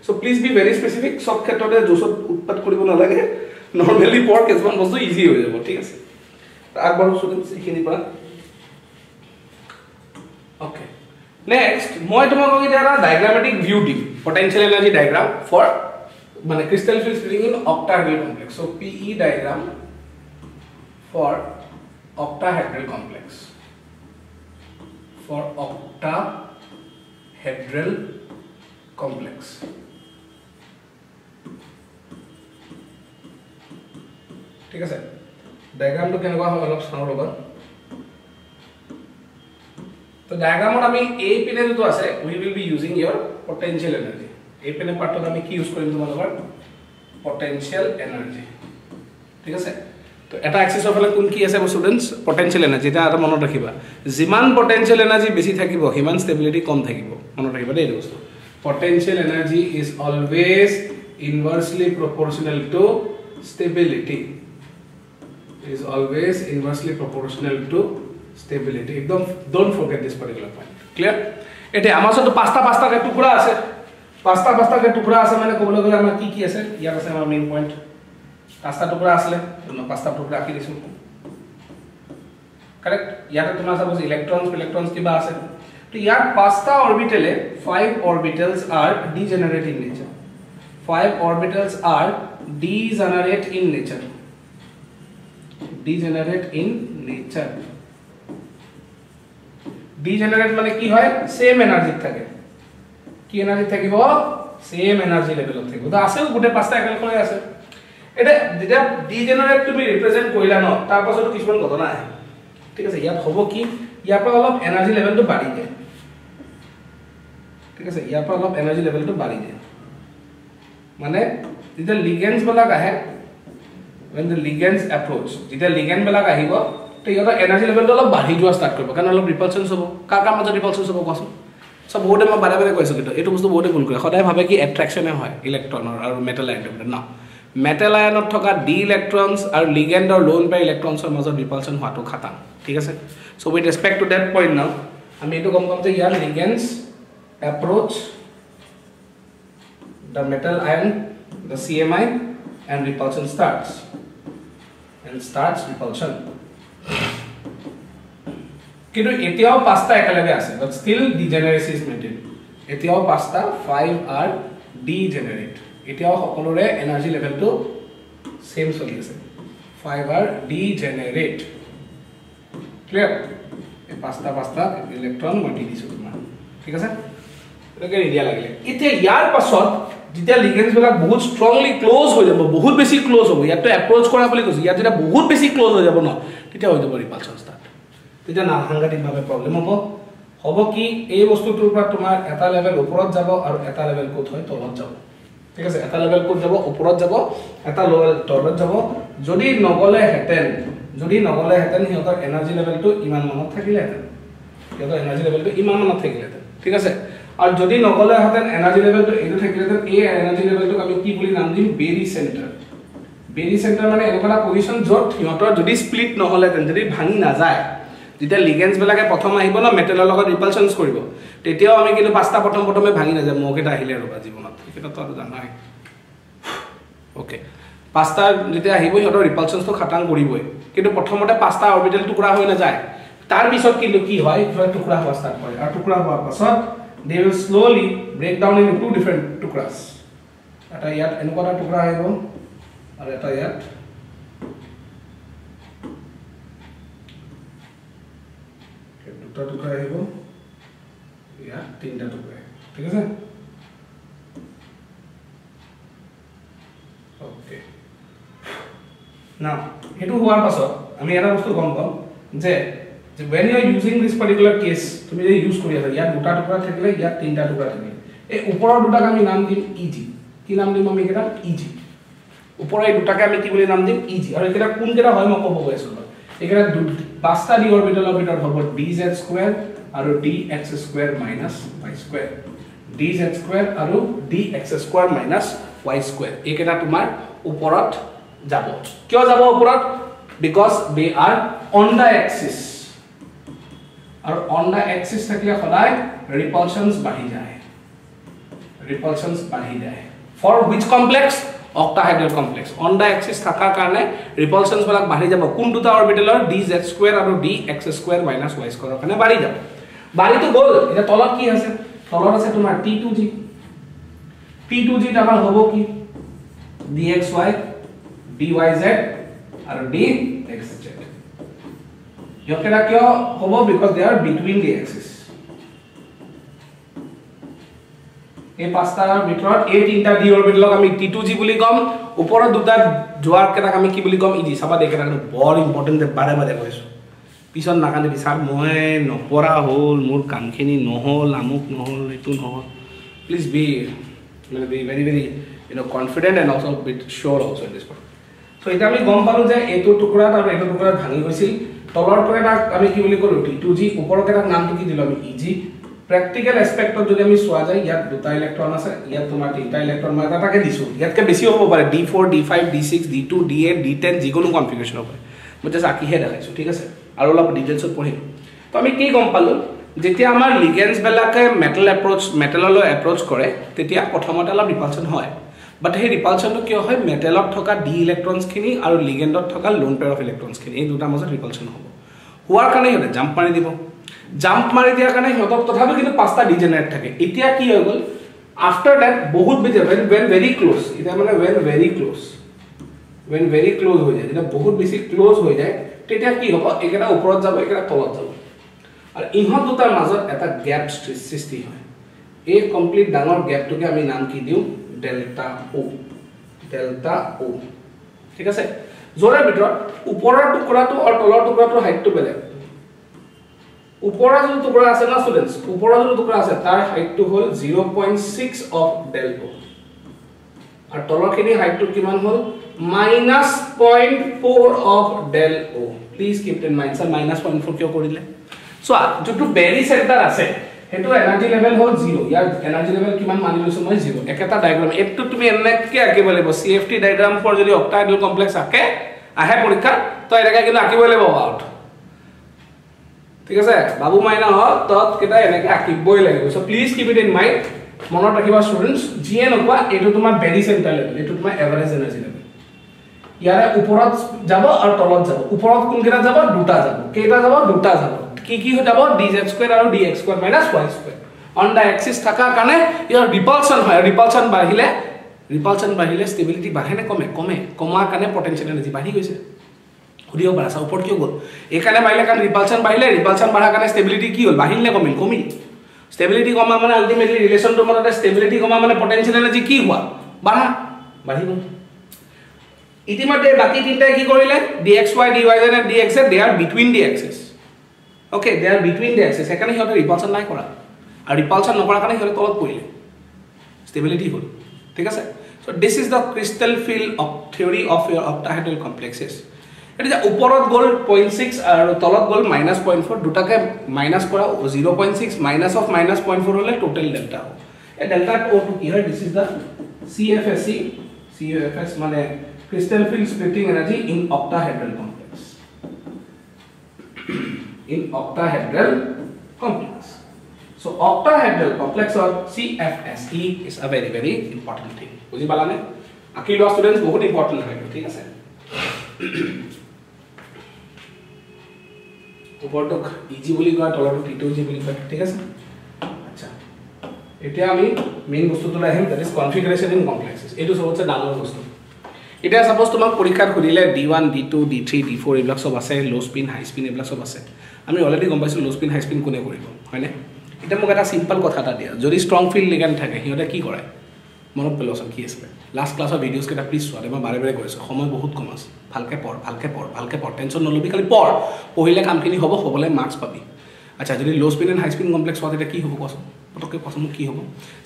So' please be very specific চব ক্ষেত্ৰতে জোচত উৎপাত কৰিব নালাগে। নৰ্মেলি পৰ কিছুমান বস্তু ইজি হৈ যাব ঠিক আছে? আগবাঢ়ো ষ্টুডেণ্টছ এইখিনিৰ পৰা। অ'কে নেক্সট মই তোমালোকক এতিয়া এটা ডায়গ্ৰামেটিক ভিউ দিম পটেঞ্চিয়েল এনাৰ্জি ডায়গ্ৰাম ফৰ মানে crystal field splitting in octahedral complex so' P E diagram for octahedral complex for octahedral complex ঠিক আছে? ডায়গ্ৰামটো কেনেকুৱা হয় অলপ চাওঁ ৰ'বা। তো ডায়াগ্ৰামত আমি এই পিনে যিটো আছে we will be using your potential energy এই পিনে পাৰ্টত আমি কি ইউজ কৰিম তোমালোকৰ? পটেনশিয়েল এনাৰ্জি ঠিক আছে? এটা এক্সিছৰ ফালে কোন কি আছে ষ্টুডেণ্টছ পটেনচিয়েল এনাৰ্জি এতিয়া এটা মনত ৰাখিবা। যিমান পটেনচিয়েল এনাৰ্জি বেছি থাকিব সিমান ষ্টেবিলিটি কম থাকিব। মনত ৰাখিবা দেই এইটো বস্তু। Potential energy is always inversely proportional to stability is always inversely proportional to stability একদম don't forget this particular point clear এতিয়া আমাৰ ওচৰতো পাঁচটা পাঁচটাকৈ টুকুৰা আছে। পাঁচটা পাঁচটাকৈ টুকুৰা আছে মানে ক'বলৈ গ'লে আমাৰ কি কি আছে? ইয়াত আছে আমাৰ মেইন পইণ্ট পাঁচটা টুকুৰা আছিলে পাঁচটা টুকুৰা আঁকি দিছোঁ। কাৰেক্ট ইয়াতে তোমাৰ চাপ'জ ইলেক্ট্ৰনছ ইলেক্ট্ৰনছ কিবা আছে। তো ইয়াত পাঁচটা অৰ্বিটেলে five orbitals are degenerate in nature five orbitals are degenerate in nature degenerate in nature degenerate মানে কি হয়? সেম এনাৰ্জিত থাকে। কি এনাৰ্জিত থাকিব? সেম এনাৰ্জি লেভেলত থাকিব। তো আছেও গোটেই পাঁচটা একেলগে আছে। এতিয়া যেতিয়া ডিজেনাৰেট তুমি ৰিপ্ৰেজেণ্ট কৰিলা ন তাৰ পাছতো কিছুমান ঘটনা আহে। ঠিক আছে ইয়াত হ'ব কি? ইয়াৰ পৰা অলপ এনাৰ্জি লেভেলটো বাঢ়ি যায়। ঠিক আছে ইয়াৰ পৰা অলপ এনাৰ্জি লেভেলটো বাঢ়ি যায়। মানে যেতিয়া লিগেণ্ডছবিলাক আহে when the ligands approach যেতিয়া লিগেণ্ডবিলাক আহিব তো ইহঁতৰ এনাৰ্জি লেভেলটো অলপ বাঢ়ি যোৱা ষ্টাৰ্ট কৰিব। কাৰণ অলপ ৰিপালচনছ হ'ব। কাৰ কাৰ মাজত ৰিপালচনছ হ'ব কোৱাচোন? চব বহুতে মই বাৰে বাৰে কৈছোঁ কিন্তু এইটো বস্তু বহুতে ভুল কৰে। সদায় ভাবে কি এট্ৰেকশ্যনে হয় ইলেক্ট্ৰনৰ আৰু মেটেল ভিতৰত ন? মেটেল আয়নত থকা ডি ইলেক্ট্ৰনছ আৰু লিগেণ্ড আৰু লোন পাই ইলেক্ট্ৰনছৰ মাজত ৰিপালচন হোৱাটো খাটাং ঠিক আছে? So' with respect to that point now আমি এইটো গম পাম যে ইয়াৰ ligands approach the metal ion the C M I and repulsion starts and starts repulsion কিন্তু এতিয়াও পাঁচটা একেলগে আছে but still degeneracy is maintain এতিয়াও পাঁচটা ফাইভ আৰ ডিজেনেৰেট এতিয়াও সকলোৰে এনাৰ্জি লেভেলটো ছেম চলি আছে। ফাইভ আৰ ডিজেনেৰেট ক্লিয়াৰ এই পাঁচটা পাঁচটা ইলেক্ট্ৰন মই দি দিছোঁ তোমাৰ ঠিক আছে? এনেকৈ নিদিয়া লাগিলে। এতিয়া ইয়াৰ পাছত যেতিয়া লিগেণ্ডছবিলাক বহুত ষ্ট্ৰংলি ক্ল'জ হৈ যাব বহুত বেছি ক্ল'জ হ'ব ইয়াততো এপ্ৰ'চ কৰা বুলি কৈছোঁ ইয়াত যেতিয়া বহুত বেছি ক্ল'জ হৈ যাব ন তেতিয়া হৈ যাব ৰিপালচন ষ্টাৰ্ট তেতিয়া না সাংঘাতিকভাৱে প্ৰব্লেম হ'ব। হ'ব কি এই বস্তুটোৰ পৰা তোমাৰ এটা লেভেল ওপৰত যাব আৰু এটা লেভেল ক'ত হয় তলত যাব। ঠিক আছে এটা লেভেল ক'ত যাব? ওপৰত যাব এটা তলত যাব। যদি নগ'লেহেঁতেন যদি নগ'লেহেঁতেন সিহঁতৰ এনাৰ্জি লেভেলটো ইমান মানত থাকিলেহেঁতেন। সিহঁতৰ এনাৰ্জি লেভেলটো ইমান মানত থাকিলেহেঁতেন। ঠিক আছে? আৰু যদি নগ'লেহেঁতেন এনাৰ্জি লেভেলটো এইটো থাকিলেহেঁতেন এই এনাৰ্জি লেভেলটোক আমি কি বুলি নাম দিম? বেৰি চেণ্টাৰ বেৰি চেণ্টাৰ মানে এনেকুৱা এটা পজিশ্যন য'ত সিহঁতৰ যদি স্প্লিট নহ'লেহেঁতেন যদি ভাঙি নাযায় যেতিয়া লিগেণ্ডছবিলাকে প্ৰথম আহিব ন মেটেলৰ লগত ৰিপালচনছ কৰিব তেতিয়াও আমি কিন্তু পাঁচটা প্ৰথম প্ৰথমে ভাঙি নাযায় মহকেইটা আহিলে ৰ'বা জীৱনত। সেইকেইটাতো আৰু জানাই। অ'কে পাঁচটা যেতিয়া আহিব সিহঁতৰ ৰিপালচনছটো খাটাং কৰিবই। কিন্তু প্ৰথমতে পাঁচটা অৰ্বিটেল টুকুৰা হৈ নাযায়। তাৰপিছত কিন্তু কি হয় টুকুৰা হোৱা ষ্টাৰ্ট কৰে। আৰু টুকুৰা হোৱাৰ পাছত they will slowly break down into different টুকুৰাছ। এটা ইয়াত এনেকুৱা এটা টুকুৰা আহিব আৰু এটা ইয়াত দুটা টুকুৰা আহিব ইয়াত তিনিটা টুকুৰা ঠিক আছে অ'কে না সেইটো হোৱাৰ পাছত আমি এটা বস্তু গম পাম যে when you are using this particular case তুমি যদি ইউজ কৰি আছা ইয়াত দুটা টুকুৰা থাকিলে ইয়াত তিনিটা টুকুৰা থাকিলে এই ওপৰৰ দুটাক আমি নাম দিম ইজি কি নাম দিম আমি এইকেইটা ইজি ওপৰৰ এই দুটাকে আমি কি বুলি নাম দিম ইজি আৰু এইকেইটা কোনকেইটা হয় মই ক'ব গৈ আছোঁ এইকেইটা পাঁচটা ডি অৰবিটেলৰ ভিতৰত হ'ব ডি জেড স্কুৱেৰ আৰু D X square minus Y square D Z square আৰু D X square minus Y square এইকেইটা তোমাৰ ওপৰত যাব। কিয় যাব ওপৰত? Because they are on the axis আৰু অন দ্য এক্সিছ থাকিলে সদায় ৰিপালচনছ বাঢ়ি যায়। ৰিপালচনছ বাঢ়ি যায়। For which complex octahedral complex on the axis থকাৰ কাৰণে ৰিপালচনছবিলাক বাঢ়ি যাব। কোন দুটা অৰবিটেলৰ ডি জেড স্কুৱেৰ আৰু D X square minus Y স্কুৱেৰৰ কাৰণে বাঢ়ি যাব। বাঢ়িটো গ'ল। এতিয়া তলত কি আছে? তলত আছে তোমাৰ T two G T two জিত আমাৰ হ'ব কি? D X Y D Y Z আৰু ডি এক্স জেড সিহঁতকেইটা কিয় হ'ব? Because they are between the axis এই পাঁচটাৰ ভিতৰত এই তিনিটা ডি অৰবিটেলক আমি টি টু জি বুলি ক'ম। ওপৰত দুটা যোৱাৰ কেইটাক আমি কি বুলি ক'ম ইজি চাবা দে কেইটা বৰ ইম্পৰ্টেণ্ট বাৰে বাৰে কৈছোঁ পিছত নাকান্দিবি ছাৰ মই নপঢ়া হ'ল মোৰ কামখিনি নহ'ল আমুক নহ'ল এইটো নহ'ল। প্লিজ বি মানে be very very you know' confident and also' with sure also' in this so' এতিয়া আমি গম পালোঁ যে এইটো টুকুৰাত আৰু এইটো টুকুৰাত ভাঙি গৈছিল। তলৰ পৰা তাক আমি কি বুলি ক'লোঁ টি টু জি ওপৰতে তাক নামটো কি দিলোঁ আমি ই জি। প্ৰেক্টিকেল এছপেক্টত যদি আমি চোৱা যায় ইয়াত দুটা ইলেক্ট্ৰন আছে ইয়াত তোমাৰ তিনিটা ইলেক্ট্ৰন মই এটা তাকে দিছোঁ। ইয়াতকৈ বেছি হ'ব পাৰে D four D five D six D two D eight D ten যিকোনো কনফিগাৰেশ্যন হ'ব মই জাষ্ট আঁকিহে দেখাইছোঁ ঠিক আছে? আৰু অলপ ডিটেইলছত পঢ়িম। তো আমি কি গম পালোঁ? যেতিয়া আমাৰ লিগেঞ্চবিলাকে মেটেল এপ্ৰ'চ মেটেললৈ এপ্ৰ'চ কৰে তেতিয়া প্ৰথমতে অলপ ৰিপালচন হয়। বাট সেই ৰিপালচনটো কিয় হয়? মেটেলত থকা ডি ইলেক্ট্ৰনছখিনি আৰু লিগেণ্ডত থকা লোন পেয়াৰ অফ ইলেক্ট্ৰনছখিনি এই দুটাৰ মাজত ৰিপালচন হ'ব। হোৱাৰ কাৰণে সিহঁতে জাম্প মাৰি দিব। জাম্প মাৰি দিয়াৰ কাৰণে সিহঁতক তথাপিও কিন্তু পাঁচটা ডিজেনেৰেট থাকে। এতিয়া কি হৈ গ'ল? আফটাৰ ডেট বহুত বেছি ৱেন ৱেন ভেৰি ক্ল'জ এতিয়া মানে when very close when very close হৈ যায়। যেতিয়া বহুত বেছি ক্ল'জ হৈ যায় তেতিয়া কি হ'ব? এইকেইটা ওপৰত যাব এইকেইটা তলত যাব। আৰু ইহঁত দুটাৰ মাজত এটা গেপ সৃষ্টি হয়। এই কমপ্লিট ডাঙৰ গেপটোকে আমি নাম কি দিওঁ? ডেল্টা অ' ডেল্টা অ' ঠিক আছে? য'ৰে ভিতৰত ওপৰৰ টুকুৰাটো আৰু তলৰ টুকুৰাটোৰ হাইটটো বেলেগ। ওপৰৰ যোনটো টুকুৰা আছে না ষ্টুডেণ্টছ ওপৰৰ যোনটো টুকুৰা আছে তাৰ হাইটটো হ'ল zero' point six of del O' আৰু তলৰখিনি হাইটটো কিমান হ'ল? Minus point four of del O' please keep in mind sir minus point four কিয় কৰিলে? চোৱা যোনটো বেৰি চেণ্টাৰ আছে সেইটো এনাৰ্জি লেভেল হ'ল জিৰ' ইয়াৰ এনাৰ্জি লেভেল কিমান মানি লৈছোঁ মই? জিৰ' একেটা ডায়েগ্ৰাম এইটো তুমি এনেকৈ আঁকিব লাগিব। C F T diagram for যদি অক্টাইডল কমপ্লেক্স আঁকে আহে পৰীক্ষাত তই এনেকৈ কিন্তু আঁকিবই লাগিব। আউট ঠিক আছে বাবু মাইনা হওক তত কেইটা এনেকৈ আঁকিবই লাগিব। So' please keep it in mind মনত ৰাখিবা ষ্টুডেণ্টছ যিয়ে নোপোৱা এইটো তোমাৰ বেৰি চেণ্টাৰ লেভেল এইটো তোমাৰ এভাৰেজ এনাৰ্জি লেভেল ইয়াৰে ওপৰত যাব আৰু তলত যাব। ওপৰত কোনকেইটা যাব? দুটা যাব। কেইটা যাব? দুটা যাব। কি কি হৈ যাব? ডি জেড স্কুৱেৰ আৰু d x square minus y square on the axis থকাৰ কাৰণে ইয়াৰ ৰিপালচন হয়। ৰিপালচন বাঢ়িলে ৰিপালচন বাঢ়িলে ষ্টেবিলিটি বাঢ়ে নে কমে? কমে। কমাৰ কাৰণে পটেঞ্চিয়েল এনাৰ্জি বাঢ়ি গৈছে। সুধিব পাৰা ওপৰত কিয় গ'ল? এইকাৰণে বাঢ়িলে কাৰণ ৰিপালচন বাঢ়িলে ৰিপালচন বঢ়াৰ কাৰণে ষ্টেবিলিটি কি হ'ল? বাঢ়িল নে কমিল? কমিল। ষ্টেবিলিটি কমা মানে আল্টিমেটলি ৰিলেশ্যনটোৰ মতে ষ্টেবিলিটি কমা মানে পটেঞ্চিয়েল এনাৰ্জি কি হোৱা? বাঢ়া। বাঢ়ি গ'ল ইতিমধ্যে বাকী তিনিটাই কি কৰিলে? D X Y D Y Z D X add they are between the axes okay they are between the axes সেইকাৰণে সিহঁতে ৰিপালচন নাই কৰা। আৰু ৰিপালচন নকৰাৰ কাৰণে সিহঁতে তলত পৰিলে। ষ্টেবিলিটি হ'ল। ঠিক আছে? So' this is the crystal field of theory of year octahedral complexes এতিয়া ওপৰত গ'ল পইণ্ট ছিক্স আৰু তলত গ'ল মাইনাছ পইণ্ট ফ'ৰ দুটাকে মাইনাছ কৰা zero' point six minus of minus point four হ'লে টোটেল ডেল্টা হ'ব এই ডেল্টা অ'টো কি হয় this is the C F S E C F S E crystal field splitting energy in octahedral complex. in octahedral complex. So octahedral complex or CFSE is a very very important thing. বুজি পালানে আকি লোৱা students বহুত important হয় ঠিক আছে ওপৰটোক easy বুলি কয় তলৰটোক T two G বুলি কয় ঠিক আছে? আচ্ছা। এতিয়া আমি মেইন বস্তুটোলৈ আহিম that is configuration in complexes এইটো চবতছে ডাঙৰ বস্তু। এতিয়া ছাপ'জ তোমাক পৰীক্ষাত সুধিলে D one D two D three D four এইবিলাক চব আছে ল' স্পিন হাই স্পিন এইবিলাক চব আছে। আমি অলৰেডি গম পাইছোঁ ল' স্পিন হাই স্পিন কোনে কৰিব হয়নে? এতিয়া মোক এটা চিম্পল কথা এটা দিয়া। যদি ষ্ট্ৰং ফিল্ড লিগেণ্ড থাকে সিহঁতে কি কৰে? মনত পেলোৱাচোন কি আছিলে? লাষ্ট ক্লাছৰ ভিডিঅ'জ কেইটা প্লিজ চোৱা মই বাৰে বাৰে কৈছোঁ সময় বহুত কম আছে। ভালকৈ পঢ় ভালকৈ পঢ় ভালকৈ পঢ়। টেনশ্যন নল'বি খালি পঢ়। পঢ়িলে কামখিনি হ'ব হ'বলৈ মাৰ্কছ পাবি। আচ্ছা যদি low' spin and high spin complex হোৱা তেতিয়া কি হ'ব কোৱাচোন? পটককৈ কোৱাচোন কি হ'ব?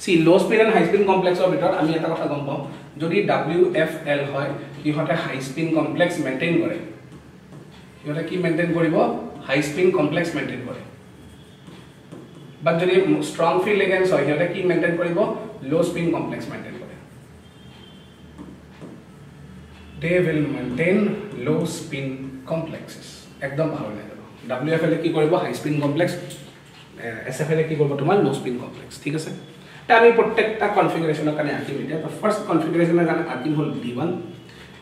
See low' spin and high spin কমপ্লেক্সৰ ভিতৰত আমি এটা কথা গম পাওঁ যদি ডাব্লিউ এফ এল হয় সিহঁতে হাই স্পিন কমপ্লেক্স মেইনটেইন কৰে। সিহঁতে কি মেইনটেইন কৰিব? হাই স্পিন কমপ্লেক্স মেইনটেইন কৰে। বাট যদি ষ্ট্ৰং ফিল্ড এগেঞ্চ হয় সিহঁতে কি মেইনটেইন কৰিব? ল' স্পিন কমপ্লেক্স মেইনটেইন কৰে। They will maintain low' spin complexes একদম পাহৰি নাযাব ডাব্লিউ এফ এলে কি কৰিব? High spin complex S F এলে কি কৰিব তোমাৰ? ল' স্পিন কমপ্লেক্স ঠিক আছে? এতিয়া আমি প্ৰত্যেকটা কনফিগাৰেশ্যনৰ কাৰণে আঁকিম এতিয়া। ফাৰ্ষ্ট কনফিগাৰেশ্যনৰ কাৰণে আঁকিম হ'ল ডি ওৱান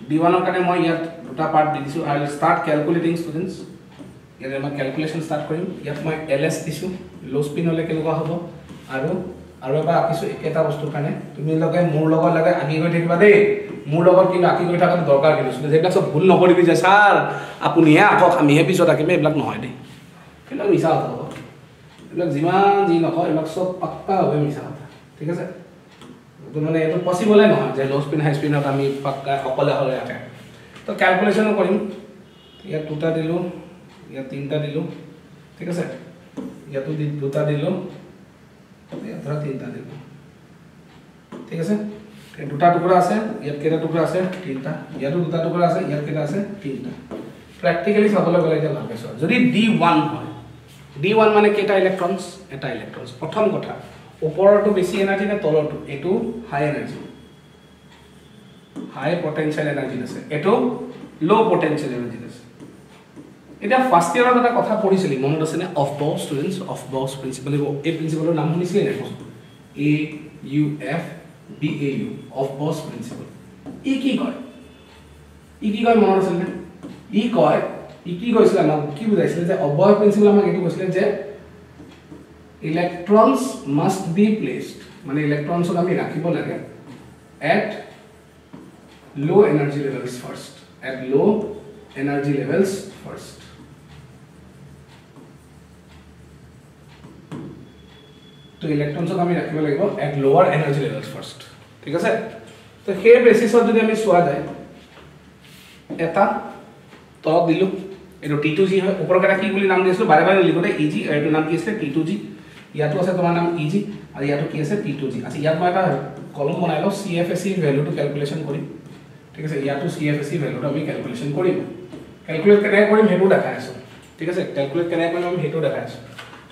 ডি ওৱানৰ কাৰণে মই ইয়াত দুটা পাৰ্ট দি দিছোঁ। I will start calculating students ইয়াতে মই কেলকুলেশ্যন ষ্টাৰ্ট কৰিম। ইয়াত মই এল এছ দিছোঁ ল' স্পিন হ'লে কেনেকুৱা হ'ব? আৰু আৰু এবাৰ আঁকিছোঁ একেটা বস্তুৰ কাৰণে। তুমি লগে মোৰ লগত লাগে আঁকি গৈ থাকিবা দেই। মোৰ লগত কিন্তু আঁকি গৈ থকাটো দৰকাৰ কিন্তু। সেইবিলাক চব ভুল নকৰিবি যে ছাৰ আপুনিহে আঁকক আমিহে পিছত আঁকিম এইবিলাক নহয় দেই। সেইবিলাক মিছা কথা হ'ব এইবিলাক যিমান যি নকয় এইবিলাক চব পাক্কাভাৱে মিছা কথা। ঠিক আছে? এইটো মানে এইটো পচিবলে নহয় যে ল' স্পিন হাই স্পিনত আমি পাক্কা অকলে হ'লে আঁকে। তো কেলকুলেশ্যনো কৰিম। ইয়াত দুটা দিলোঁ। ইয়াত তিনিটা দিলোঁ ঠিক আছে ইয়াতো দুটা দিলোঁ ইয়াত ধৰা তিনিটা দিলোঁ ঠিক আছে দুটা টুকুৰা আছে ইয়াত কেইটা টুকুৰা আছে তিনিটা ইয়াতো দুটা টুকুৰা আছে ইয়াত কেইটা আছে তিনিটা প্ৰেক্টিকেলি চাবলৈ গ'লে এতিয়া ভাবিছোঁ যদি ডি ওৱান হয় ডি ওৱান মানে কেইটা ইলেক্ট্ৰনছ এটা ইলেক্ট্ৰনছ প্ৰথম কথা ওপৰৰটো বেছি এনাৰ্জি নে তলৰটো? এইটো high energy high potential energy আছে। এইটো ল' পটেঞ্চিয়েল এনাৰ্জি আছে। এতিয়া ফাৰ্ষ্ট ইয়াৰত এটা কথা পঢ়িছিলি মনত আছেনে? অফ বাউ ষ্টুডেণ্টছ অফ বাউছ প্ৰিন্সিপাল এই প্ৰিন্সিপালৰ নাম শুনিছিলে নাই A U F B A U aufbau's principle ই কি কয়? ই কি কয় মনত আছেনে? ই কয় ই কি কৈছিলে আমাক? কি বুজাইছিলে যে অব্যয় প্ৰিন্সিপাল আমাক এইটো কৈছিলে যে ইলেক্ট্ৰনছ মাষ্ট বি প্লেচড মানে ইলেক্ট্ৰনছক আমি ৰাখিব লাগে at low' energy levels first at low' energy levels first তো ইলেক্ট্ৰনছক আমি ৰাখিব লাগিব এট লোৱাৰ এনাৰ্জি লেভেলছ ফাৰ্ষ্ট ঠিক আছে? তো সেই বেচিছত যদি আমি চোৱা যায় এটা তলত দিলোঁ এইটো টি টু জি হয় ওপৰৰ কেইটা কি বুলি নাম দি আছিলোঁ বাৰে বাৰে লিখোঁতে ই জি এইটো নাম কি আছিলে টি টু জি ইয়াতো আছে তোমাৰ নাম ই জি আৰু ইয়াতো কি আছে টি টু জি আচ্ছা ইয়াত মই এটা কলম বনাই লওঁ চি এফ এ চি ভেলুটো কেলকুলেশ্যন কৰিম ঠিক আছে ইয়াতো চি এফ এ চি ভেলুটো আমি কেলকুলেশ্যন কৰিম কেলকুলেট কেনেকৈ কৰিম সেইটো দেখাই আছোঁ ঠিক আছে কেলকুলেট কেনেকৈ কৰিম আমি সেইটো দেখাই আছোঁ।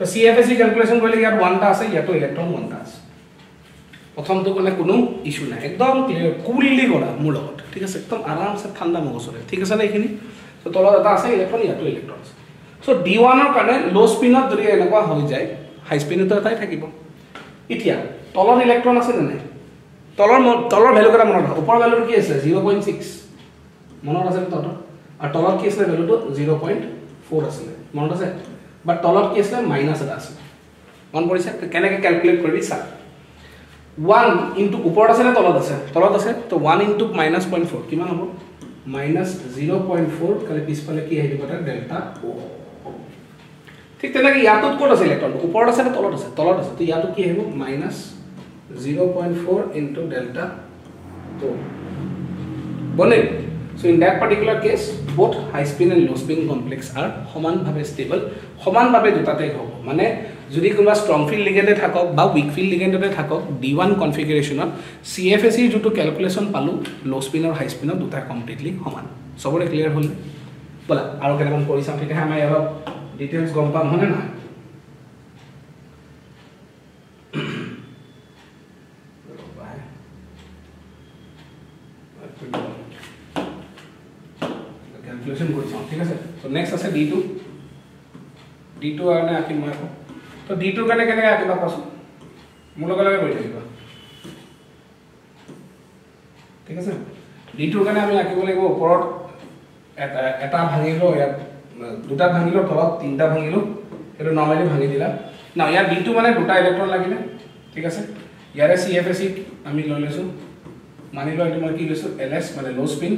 তো C F A C calculation কৰিলে ইয়াত ওৱানটা আছে ইয়াতো ইলেক্ট্ৰন ওৱানটা আছে প্ৰথমটো মানে কোনো ইছ্যু নাই। একদম ক্লিয়াৰ কুললি কৰা মোৰ লগত। ঠিক আছে? একদম আৰামছে ঠাণ্ডা মগজৰে। ঠিক আছে নে এইখিনি? তো তলত এটা আছে ইলেক্ট্ৰন ইয়াতো ইলেক্ট্ৰন আছে চ' ডি ওৱানৰ কাৰণে ল' স্পিনত যদি এনেকুৱা হৈ যায় হাই স্পিনতো এটাই থাকিব। এতিয়া তলত ইলেক্ট্ৰন আছে নে নাই? তলৰ ভেলু কেইটা মনত ৰাখক ওপৰৰ ভেলুটো কি আছিলে জিৰ' পইণ্ট ছিক্স মনত আছে তলত আৰু তলত কি আছিলে ভেলুটো জিৰ' পইণ্ট ফ'ৰ আছিলে। মনত আছে? বাট তলত কি আছিলে? মাইনাছ এটা আছিলে। মন পৰিছে? কেনেকৈ কেলকুলেট কৰিবি? চা। ওৱান ইনটু ওপৰত আছে নে তলত আছে? তলত আছে। তো one into minus point four কিমান হ'ব? মাইনাছ জিৰ' পইণ্ট ফ'ৰ কালি পিছফালে কি আহিব তাত ডেল্টা ঠিক তেনেকৈ ইয়াতোত ক'ত আছে ইলেক্ট্ৰনটো ওপৰত আছে নে তলত আছে? তলত আছে। তো ইয়াতো কি আহিব? Minus zero' point four into delta বনে so' in that particular case both high spin and low' spin complex are সমানভাৱে ষ্টেবল সমানভাৱে দুটাতে হ'ব মানে যদি কোনোবা ষ্ট্ৰং ফিল্ড লিগেণ্ডে থাকক বা উইক ফিল্ড লিগেণ্ডতে থাকক ডি ওৱান কনফিগাৰেশ্যনত চি এফ এ চিৰ যিটো কেলকুলেশ্যন পালোঁ ল' স্পিন আৰু হাই স্পিনত দুটা কমপ্লিটলি সমান। চবৰে ক্লিয়াৰ হ'ল ব'লা আৰু কেইটামান কৰি চাম তেতিয়াহে আমি অলপ ডিটেইলছ গম পাম হয়নে নহয়? কেলকুলেশ্যন কৰি চাওঁ ঠিক আছে? ত' নেক্সট আছে ডি টু ডি টু কাৰণে আঁকিম মই আকৌ। তো ডি টুৰ কাৰণে কেনেকৈ আঁকিবা কোৱাচোন? মোৰ লগে লগে কৰি থাকিবা। ঠিক আছে? ডি টুৰ কাৰণে আমি আঁকিব লাগিব ওপৰত এটা এটা ভাঙিলোঁ ইয়াত দুটা ভাঙিলোঁ তলত তিনিটা ভাঙিলোঁ। সেইটো নৰ্মেলি ভাঙি দিলা। ন ইয়াত ডি টু মানে দুটা ইলেক্ট্ৰন লাগিলে ঠিক আছে? ইয়াৰে চি এফ এ চি আমি লৈ লৈছোঁ। মানি লোৱা এইটো মই কি লৈছোঁ? এল এছ মানে ল' স্পিন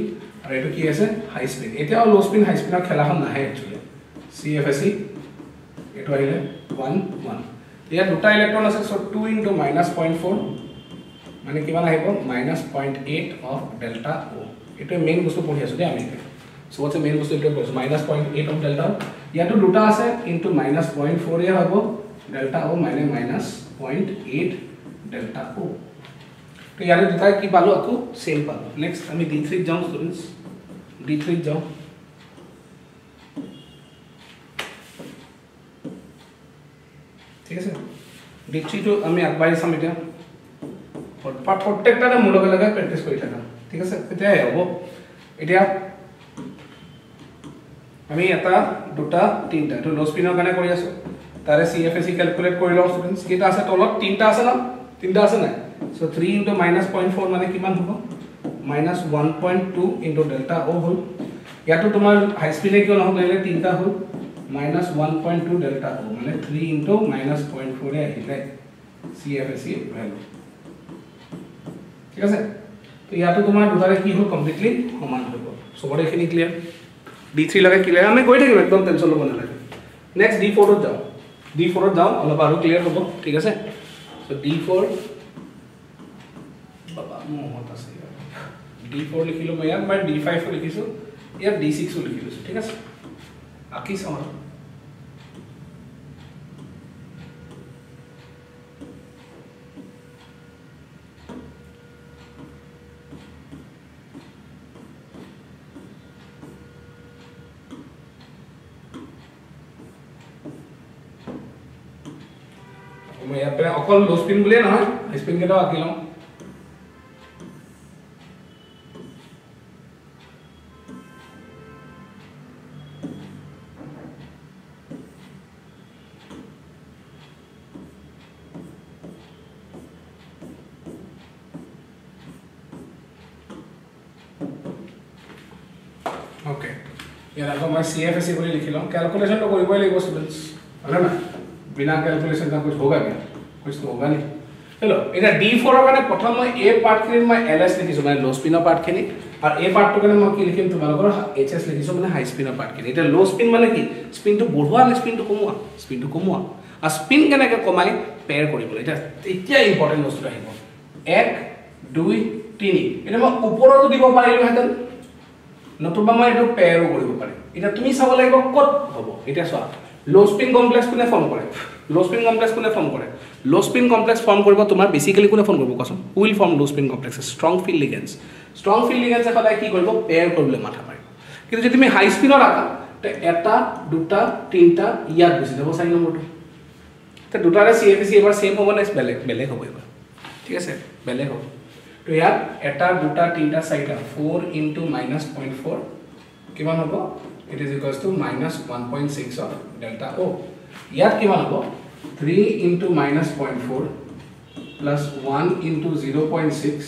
আৰু এইটো কি আছে? হাই স্পিন এতিয়াও ল' স্পিন হাই স্পিনৰ খেলাখন নাহে actually C F A C এইটো আহিলে ওৱান ওৱান ইয়াত দুটা ইলেক্ট্ৰন আছে so' two into minus point four মানে কিমান আহিব? Minus point eight of delta O' এইটোৱে মেইন বস্তু পঢ়ি আছোঁ দেই আমি এতিয়া। চবতছে মেইন বস্তু এইটোৱে পঢ়িছোঁ? Minus point eight of delta ইয়াতো দুটা আছে ইনটু মাইনাছ পইণ্ট ফ'ৰে হ'ব ডেল্টা অ' মানে minus point eight delta O' তো ইয়াৰে দুটাই কি পালোঁ আকৌ চেম পালোঁ নেক্সট আমি ডি থ্ৰীত যাওঁ ষ্টুডেণ্টছ ডি থ্ৰীত যাওঁ ঠিক আছে ডি থ্ৰীটো আমি আগবাঢ়ি চাম এতিয়া প্ৰত্যেকটাতে মোৰ লগে লগে প্ৰেক্টিচ কৰি থাকা ঠিক আছে তেতিয়াহে হ'ব এতিয়া আমি এটা দুটা তিনিটা এইটো ল' স্পিনৰ কাৰণে কৰি আছোঁ তাৰে C F A C calculate কৰি লওঁ ষ্টুডেণ্টছ কেইটা আছে তলত তিনিটা আছে ন তিনিটা আছে নাই so' three into minus point four মানে কিমান হ'ব minus one point two into delta O' হ'ল ইয়াতো তোমাৰ হাই স্পীডে কিয় লাগিলে তিনিটা হ'ল minus one point two delta O' মানে থ্ৰী ইণ্টু মাইনাছ পইণ্ট ফ'ৰে আহিলে চি এফ এ চি ঠিক আছে তো ইয়াতো তোমাৰ দুটাৰে কি হ'ল কমপ্লিটলি সমান হৈ গ'ল চবৰে এইখিনি ক্লিয়াৰ ডি থ্ৰী লগে ক্লিয়াৰ আমি গৈ থাকিম একদম টেনশ্যন ল'ব নালাগে নেক্সট ডি ফ'ৰত যাওঁ ডি ফ'ৰত যাওঁ অলপ আৰু ক্লিয়াৰ হ'ব ঠিক আছে ডি ফ'ৰ মোৰ মনত আছে ডি ফ'ৰ লিখিলোঁ মই ইয়াত মই ডি ফাইভো লিখিছোঁ ইয়াত ডি ছিক্সো লিখি লৈছোঁ ঠিক আছে আঁকি চাওঁ আৰু মই ইয়াৰ পৰা অকল ল' স্পিন বুলিয়ে নহয় হাই স্পিন কেইটাও আঁকি লওঁ ইয়াত ஏதாவது மாதிரி சிஎஃப்எஸ்சி போய் லிக்கலாம் கேல்குலேஷனில் போய் போய் லைக் ஸ்டூடெண்ட்ஸ் அதனால বিনা কেলকুলেশন তা কুছ হোগা নেই কুছ তো হোগা নেই চলো এতিয়া ডি ফ'ৰৰ কাৰণে প্ৰথম মই এ পাৰ্ট মই এল এছ লিখিছোঁ মানে ল' স্পিনৰ পাৰ্টখিনি আৰু এই এ কাৰণে মই কি লিখিম তোমালোকৰ এইচ এছ লিখিছোঁ মানে হাই স্পিনৰ পাৰ্টখিনি এতিয়া ল' স্পিন মানে কি স্পিনটো বঢ়োৱা নে স্পিনটো কমোৱা স্পিনটো কমোৱা আৰু স্পিন কেনেকৈ কমাই পেয়াৰ কৰিবলৈ এতিয়া এতিয়া ইম্পৰ্টেণ্ট বস্তু আহিব এক দুই তিনি এতিয়া মই ওপৰতো দিব পাৰিলো নতুবা মই এইটো পেয়াৰো কৰিব পাৰিম এতিয়া তুমি চাব লাগিব ক'ত হ'ব। এতিয়া চোৱা ল' স্পিন কমপ্লেক্স কোনে ফৰ্ম কৰে? ল' স্পিন কমপ্লেক্স কোনে ফৰ্ম কৰে? ল' স্পিন কমপ্লেক্স ফৰ্ম কৰিব তোমাৰ বেচিকেলি কোনে ফৰ্ম কৰিব? কোৱাচোন will form low' spin complex strong field ligands strong field লিগেঞ্চে সদায় কি কৰিব? পেয়াৰ কৰিবলৈ মাথা মাৰিব। কিন্তু যদি তুমি হাই স্পিনত আঁকা তে এটা দুটা তিনিটা ইয়াত গুচি যাব চাৰি নম্বৰটো। তে দুটাৰে চি এ পি চি এবাৰ ছেম হ'ব নে বেলেগ? বেলেগ হ'ব এইবাৰ। ঠিক আছে? বেলেগ হ'ব। তো ইয়াত এটা দুটা তিনিটা চাৰিটা four into minus point four কিমান হ'ব? It is equals to minus one point six of delta O' ইয়াত কিমান হ'ব? Three into minus point four plus one into zero' point six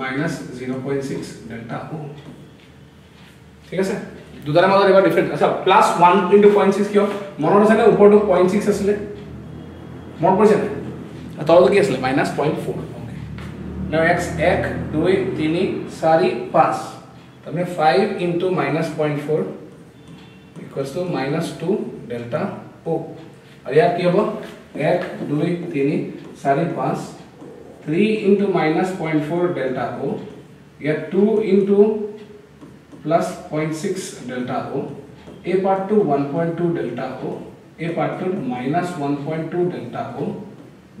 minus zero' point six delta O' ঠিক আছে? দুটাৰে মাজত এবাৰ ডিফাৰেঞ্চ আচ্ছা plus one into point six কিয়? মনত আছেনে? ওপৰটো পইণ্ট ছিক্স আছিলে? মনত পৰিছেনে? তলতো কি আছিলে? Minus point four Now x এক দুই তিনি চাৰি পাঁচ তাৰমানে five into minus point four equals to minus two delta O' আৰু ইয়াত কি হ'ব এক দুই তিনি চাৰি পাঁচ three into minus point four delta O' ইয়াত two into plus point six delta O' এই পাৰ্টটো one point two delta O' এই পাৰ্টটোত minus one point two delta O'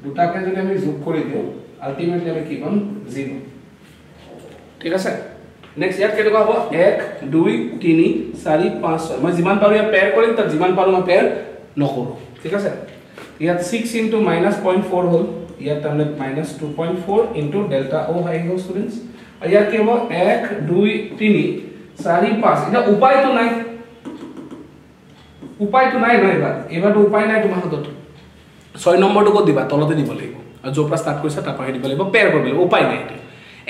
দুটাকে যদি আমি যোগ কৰি দিওঁ আল্টিমেটলি আমি কি পাম জিৰ' ঠিক আছে? নেক্সট ইয়াত কেনেকুৱা হ'ব? এক দুই তিনি চাৰি পাঁচ ছয়। মই যিমান পাৰোঁ ইয়াত পেয়াৰ কৰিম তাত যিমান পাৰোঁ মই পেয়াৰ নকৰোঁ। ঠিক আছে? ইয়াত six into minus point four হ'ল। ইয়াত তাৰমানে minus two point four into delta O' আহি গ'ল ষ্টুডেণ্টছ আৰু ইয়াত কি হ'ব? এক দুই তিনি চাৰি পাঁচ। এতিয়া উপায়টো নাই। উপায়টো নাই নহয় এইবাৰ। এইবাৰতো উপায় নাই তোমাৰ হাতত। ছয় নম্বৰটো ক'ত দিবা? তলতে দিব লাগিব। য'ৰ পৰা ষ্টাৰ্ট কৰিছা তাৰ পৰাহে দিব লাগিব পেয়াৰ কৰিব লাগিব উপায় নাই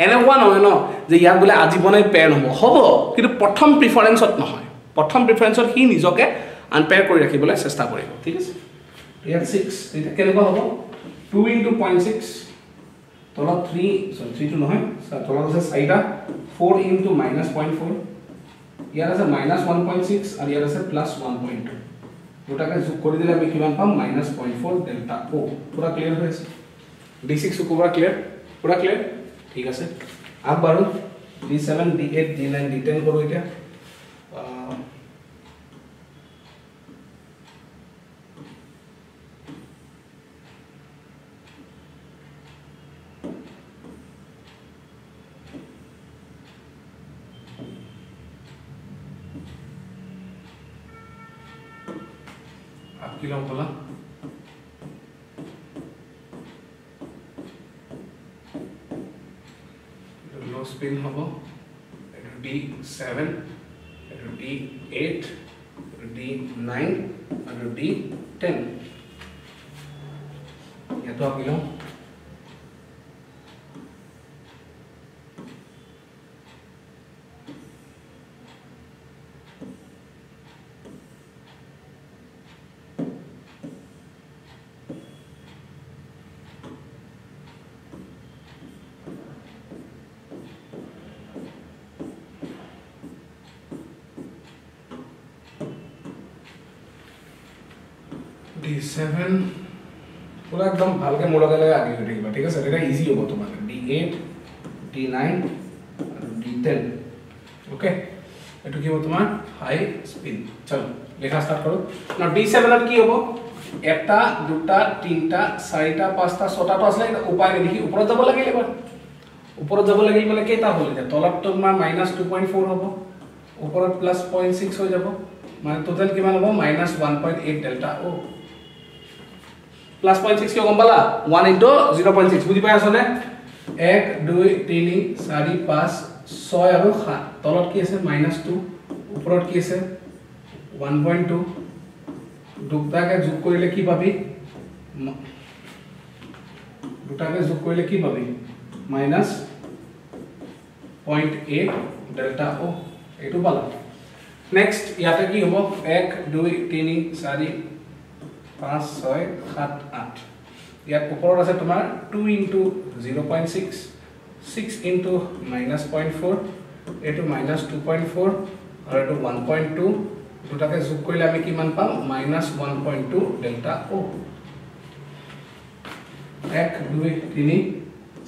এনেকুৱা নহয় ন যে ইয়াক বোলে আজি বনাই পেয়াৰ নহ'ব। হ'ব কিন্তু প্ৰথম প্ৰিফাৰেঞ্চত নহয়। প্ৰথম প্ৰিফাৰেঞ্চত সি নিজকে আনপেয়াৰ কৰি ৰাখিবলৈ চেষ্টা কৰিব ঠিক আছে? ইয়াত ছিক্স এতিয়া কেনেকুৱা হ'ব? টু ইনটু পইণ্ট ছিক্স তলত থ্ৰী চৰি থ্ৰীটো নহয় তলত আছে চাৰিটা four into minus point four ইয়াত আছে মাইনাছ ওৱান পইণ্ট ছিক্স আৰু ইয়াত আছে প্লাছ ওৱান পইণ্ট টু দুটাকে যোগ কৰি দিলে আমি কিমান পাম? Minus point four delta O' পূৰা ক্লিয়াৰ হৈ আছে? ডি ছিক্স পূৰা ক্লিয়াৰ পূৰা ক্লিয়াৰ ঠিক আছে আগবাঢ়ো D seven D eight D nine D ten কৰোঁ এতিয়া কি ল'ম ক'লা লো স্পিন হ'ব এইটো ডি ছেভেন এইটো ডি এইট এইটো ডি নাইন আৰু ডি টেন ইয়াতো আঁকি লওঁ ডি আপনাৰ বি সেভেনেৰ কি হব? এটা দুটা তিনিটা চাৰিটা পাঁচটা ছটাটো আছিলে উপায় নেদেখি ওপৰত যাব লাগিল এবাৰ ওপৰত যাব লাগিল মানে কেইটা হল এতিয়া? তলত তোমাৰ মাইনাস টু পইণ্ট ফ'ৰ হব। ওপৰত প্লাছ পইণ্ট ছিক্স হৈ যাব। মানে টোটেল কিমান হব? Minus one point eight delta O' plus point six কিয় গম পালা? One into zero' point six বুজি পাই আছনে? এক দুই তিনি চাৰি পাঁচ ছয় আৰু সাত। তলত কি আছে? মাইনাস টু ওপৰত কি আছে? ওৱান পইণ্ট টু দুটাকে যোগ কৰিলে কি পাবি? দুটাকে যোগ কৰিলে কি পাবি? Minus point eight delta O' এইটো পালা। নেক্সট ইয়াতে কি হ'ব? এক দুই তিনি চাৰি পাঁচ ছয় সাত আঠ। ইয়াত ওপৰত আছে তোমাৰ two into zero' point six six into minus point four এইটো মাইনাছ টু পইণ্ট ফ'ৰ আৰু এইটো ওৱান পইণ্ট টু দুটাকে যোগ কৰিলে আমি কিমান পাম? Minus one point two delta O' এক দুই তিনি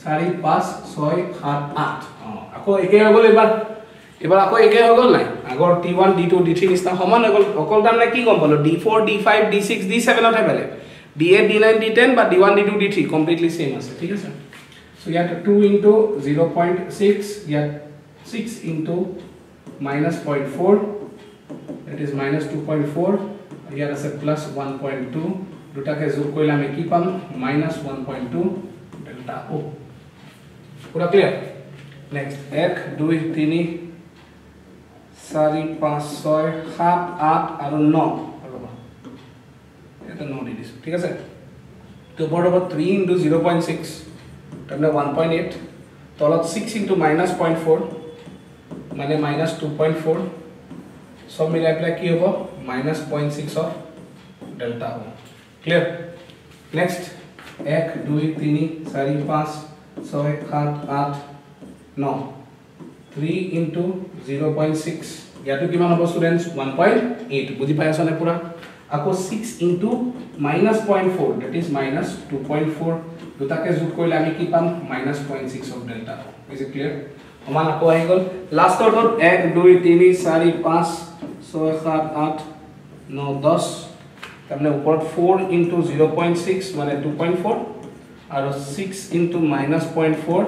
চাৰি পাঁচ ছয় সাত আঠ। অঁ আকৌ একে হৈ গ'ল এইবাৰ। এইবাৰ আকৌ একে হৈ গ'ল নাই? আগৰ T one d two d three নিচিনা সমান হৈ গ'ল। অকল তাৰমানে কি গম পালোঁ? D four d five d six d ছেভেনতহে বেলেগ। D eight d nine d ten বা d one d two d three completely same আছে। ঠিক আছে? চ' ইয়াত two into zero' point six ইয়াত six into minus point four point two দুটাকে যোগ কৰিলে আমি কি পাম minus one point two delta অ' পুৰা ক্লিয়াৰ নেক্সট এক দুই তিনি চাৰি পাঁচ ছয় সাত আঠ আৰু ন ৰ'বা ইয়াতে ন দি দিছোঁ ঠিক আছে তো ওপৰত হ'ব three into zero' point six তাৰমানে ওৱান পইণ্ট এইট তলত six into minus point four মানে minus two point four minus point six of delta হ'ব ক্লিয়াৰ নেক্সট এক দুই তিনি চাৰি পাঁচ ছয় সাত আঠ ন three into zero' point six ইয়াতো কিমান হ'ব ষ্টুডেণ্টছ ওৱান পইণ্ট এইট বুজি পাই আছনে পূৰা আকৌ six into minus point four that is minus two point four দুটাকে যোগ কৰিলে আমি কি পাম minus point six of delta is a clear সমান আকৌ আহি গ'ল লাষ্টৰটোত এক দুই তিনি চাৰি পাঁচ ছয় সাত আঠ ন দহ তাৰমানে ওপৰত four into zero' point six মানে টু পইণ্ট ফ'ৰ আৰু six into minus point four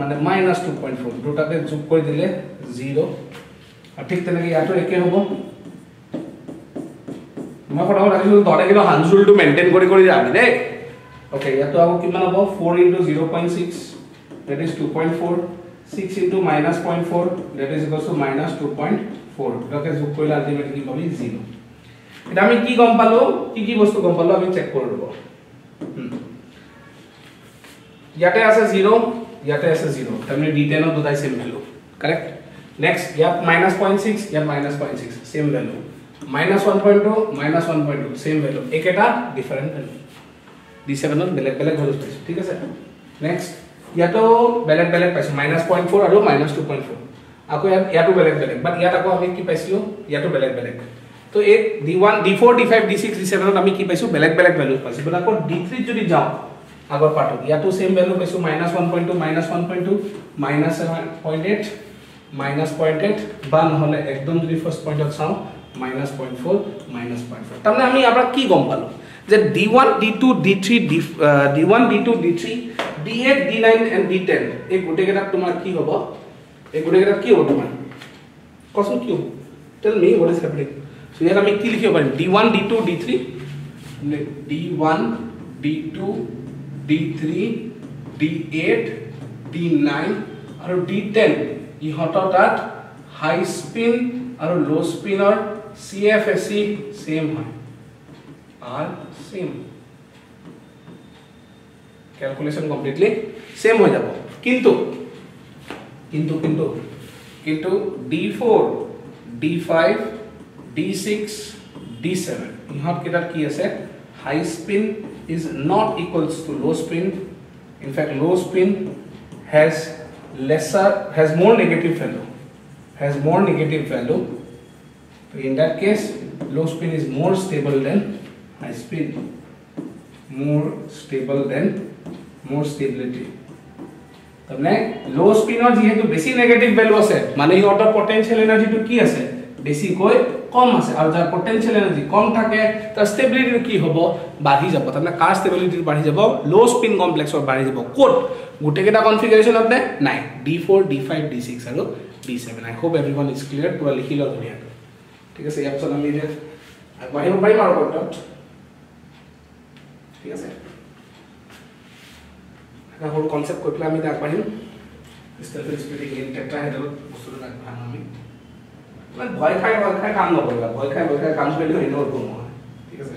মানে মাইনাছ টু পইণ্ট ফ'ৰ দুটাকে যোগ কৰি দিলে জিৰ' আৰু ঠিক তেনেকৈ ইয়াতো একে হ'ব। মই ফটাফট ৰাখিছোঁ তহঁতে কিন্তু হানজুলটো মেইনটেইন কৰি কৰি যাবি দেই। অ'কে ইয়াতো আকৌ কিমান হ'ব? Four into zero' point six that is two point four six into minus point four that is equals two minus two point four দুটাকে যোগ কৰিলে আল্টিমেটলি কি পাবি জিৰ' এতিয়া আমি কি গম পালোঁ কি কি বস্তু গম পালোঁ আমি চেক কৰি ল'ব ইয়াতে আছে জিৰ' ইয়াতে আছে জিৰ' তাৰমানে ডি টেনত দুটাই ছেম ভেলু কাৰেক্ট নেক্সট ইয়াত মাইনাছ পইণ্ট ছিক্স ইয়াত minus point six same value minus one point two minus one point two same value একেটা ডিফাৰেণ্ট ভেলু ডি ছেভেনত বেলেগ বেলেগ ভেলু পাইছোঁ ঠিক আছে নেক্সট ইয়াতো বেলেগ বেলেগ পাইছোঁ মাইনাছ পইণ্ট ফ'ৰ আৰু মাইনাছ টু পইণ্ট ফ'ৰ আকৌ ইয়াত ইয়াতো বেলেগ বেলেগ বাট ইয়াত আকৌ আমি কি পাইছিলোঁ ইয়াতো বেলেগ বেলেগ তো এই d one d four d five d six d ছেভেনত আমি কি পাইছোঁ বেলেগ বেলেগ ভেলু পাইছোঁ বাট আকৌ ডি থ্ৰীত যদি যাওঁ আগৰ পাৰ্টত ইয়াতো ছেম ভেলু পাইছোঁ minus one point two minus one point two minus seven point eight minus point eight বা নহ'লে একদম যদি ফাৰ্ষ্ট পইণ্টত চাওঁ minus point four minus point four তাৰমানে আমি ইয়াৰ পৰা কি গম পালোঁ যে d one d two d three d d one d two d three d eight d nine and d ten এই গোটেইকেইটাত তোমাৰ কি হ'ব এই গোটেইকেইটাত কি হ'ব তোমাৰ? কচোন কি হ'ব? Tell me what is happening so' ইয়াত আমি কি লিখিব পাৰিম? D one d two d three d one d two d three d eight d nine আৰু ডি টেন ইহঁতৰ তাত হাই স্পিন আৰু low স্পিনৰ C F S E same হয়। Are same calculation completely same হৈ যাব। কিন্তু किंतु किंतु किंतु d4 d5 d6 d7 यहाँ आपके तरफ़ की ऐसे high spin is not equals to low spin in fact low spin has lesser has more negative value has more negative value so in that case low spin is more stable than high spin more stable than more stability তাৰমানে ল' স্পিনৰ যিহেতু বেছি negative value আছে মানে সিহঁতৰ potential এনাৰ্জিটো কি আছে? বেছিকৈ কম আছে আৰু যাৰ পটেঞ্চিয়েল এনাৰ্জি কম থাকে তাৰ ষ্টেবিলিটিটো কি হ'ব? বাঢ়ি যাব। তাৰমানে কাৰ ষ্টেবিলিটিটো বাঢ়ি যাব? ল' স্পিন কমপ্লেক্সত বাঢ়ি যাব। ক'ত? গোটেইকেইটা কনফিগাৰেশ্যনত নাই। D four d five d six আৰু d seven I hope everyone is clear পূৰা লিখি লওঁ ধুনীয়াকৈ। ঠিক আছে ইয়াৰ পিছত আমি আগবাঢ়িব পাৰিম আৰু ঠিক আছে? সৰু কনচেপ্ট কৈ পেলাই আমি এতিয়া আগবাঢ়িম ক্ৰিষ্টেল ফিল স্পিৰিটিং ইন টেট্ৰাহেড্ৰেলত বস্তুটো আগবঢ়াম আমি মানে ভয় খাই ভয় খাই কাম নকৰিবা ভয় খাই ভয় খাই কাম কৰিলেও এনেও একো নহয় ঠিক আছে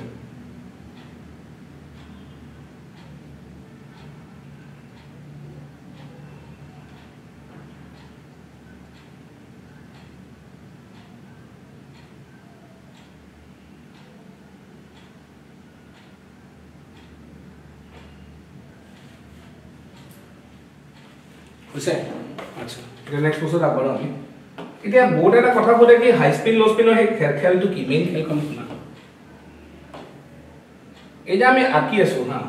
হৈছে আচ্ছা এতিয়া নেক্সট বস্তুত আগবাঢ়ো আমি এতিয়া বহুত এটা কথা সোধে কি হাই স্পীড ল' স্পীডৰ সেই খেল খেলটো কি? মেইন খেলখন শুনা এই যে আমি আঁকি আছো হা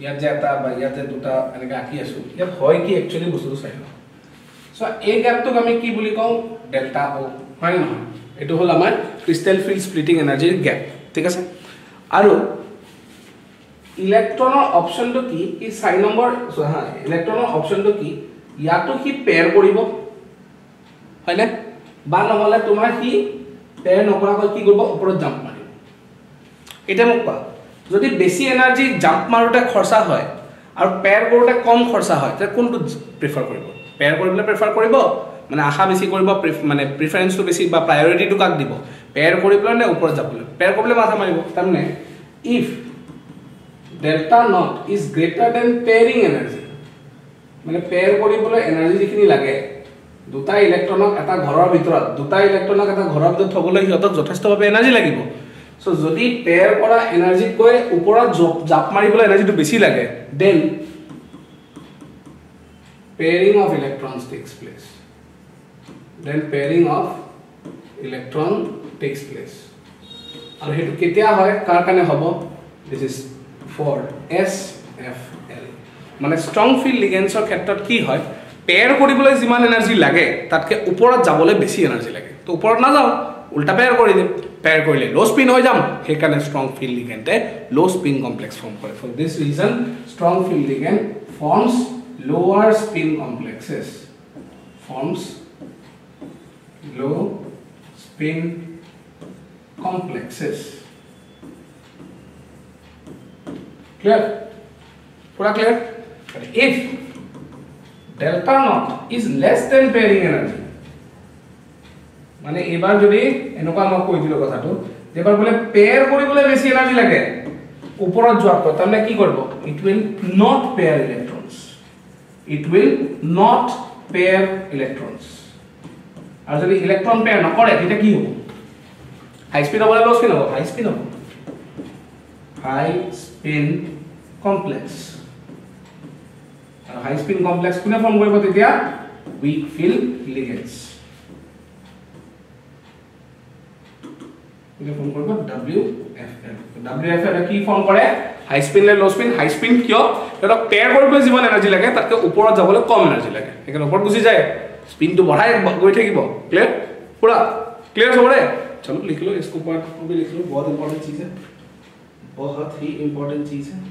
ইয়াত যে এটা বা ইয়াত যে দুটা এনেকৈ আঁকি আছো ইয়াত হয় কি একচুৱেলি বস্তুটো চাই লওঁ। চ' এই গেপটোক আমি কি বুলি কওঁ? ডেল্টা অ' হয় নহয়? এইটো হ'ল আমাৰ ক্ৰিষ্টেল ফিল্ড স্প্লিটিং এনাৰ্জিৰ গেপ ঠিক আছে? আৰু ইলেক্ট্ৰনৰ অপশ্যনটো কি? কি চাৰি নম্বৰ হা ইলেক্ট্ৰনৰ অপশ্যনটো কি? ইয়াতো সি পেয়াৰ কৰিব। হয়নে? বা নহ'লে তোমাৰ সি পেয়াৰ নকৰাকৈ কি কৰিব? ওপৰত জাম্প মাৰিব। এতিয়া মোক কোৱা যদি বেছি এনাৰ্জি জাম্প মাৰোঁতে খৰচা হয় আৰু পেয়াৰ কৰোঁতে কম খৰচা হয় তেতিয়া কোনটো প্ৰিফাৰ কৰিব? পেয়াৰ কৰিবলৈ প্ৰিফাৰ কৰিব? মানে আশা বেছি কৰিব মানে প্ৰিফাৰেঞ্চটো বেছি বা প্ৰায়ৰিটিটো কাক দিব? পেয়াৰ কৰিবলৈ নে ওপৰত যাবলৈ? পেয়াৰ কৰিবলৈ মাথা মাৰিব। তাৰমানে if delta nought is greater than pairing energy মানে পেয়াৰ কৰিবলৈ এনাৰ্জি যিখিনি লাগে দুটা ইলেক্ট্ৰনক এটা ঘৰৰ ভিতৰত দুটা ইলেক্ট্ৰনক এটা ঘৰৰ ভিতৰত থ'বলৈ সিহঁতক যথেষ্টভাৱে এনাৰ্জি লাগিব। চ' যদি পেয়াৰ কৰা এনাৰ্জিতকৈ ওপৰত জাপ মাৰিবলৈ এনাৰ্জিটো বেছি লাগে then pairing of electrons takes place then pairing of electron takes place আৰু সেইটো কেতিয়া হয়? কাৰ কাৰণে হ'ব? This is for S F মানে ষ্ট্ৰং ফিল্ড লিগেন্সৰ ক্ষেত্ৰত কি হয় পেয়াৰ কৰিবলৈ যিমান এনাৰ্জি লাগে, তাতকৈ ওপৰত যাবলৈ বেছি এনাৰ্জি লাগে। তো ওপৰত নাযাওঁ, উল্টা পেয়াৰ কৰি দিম। পেয়াৰ কৰিলে ল' স্পিন হৈ যাম, সেইকাৰণে ষ্ট্ৰং ফিল্ড লিগেণ্টে ল' স্পিন কমপ্লেক্স ফৰ্ম কৰে। For this reason strong field ligand forms lower spin complexes forms low' spin complexes clear পুৰা clear if delta not is less than pairing energy মানে এইবাৰ যদি এনেকুৱা মই কৈ দিলোঁ কথাটো যে এবাৰ বোলে পেয়াৰ কৰিবলৈ বেছি এনাৰ্জি লাগে ওপৰত যোৱাতকৈ তাৰমানে কি কৰিব? It will not pair electrons it will not pair electrons আৰু যদি ইলেক্ট্ৰন পেয়াৰ নকৰে তেতিয়া কি হ'ব? হাই স্পীড হ'বলৈ ল' স্পীড হ'ব? হাই স্পীড হ'ব। হাই স্পিন কমপ্লেক্স আৰু হাই স্পিন কমপ্লেক্স কোনে ফৰ্ম কৰিব তেতিয়া উইক ফিল্ড লিগেন্স কোনে ফৰ্ম কৰিব W F L W F L কি ফৰ্ম কৰে হাই স্পিন নে ল' স্পিন হাই স্পিন কিয় সিহঁতক পেয়াৰ কৰিবলৈ যিমান এনাৰ্জি লাগে তাতকৈ ওপৰত যাবলৈ কম এনাৰ্জি লাগে সেইকাৰণে ওপৰত গুচি যায় স্পিনটো বঢ়াই গৈ থাকিব ক্লিয়াৰ পুৰা क्लियर हो रहा है चलो लिख लो इसको पार्ट को भी लिख लो बहुत इंपॉर्टेंट चीज है बहुत ही इंपॉर्टेंट चीज है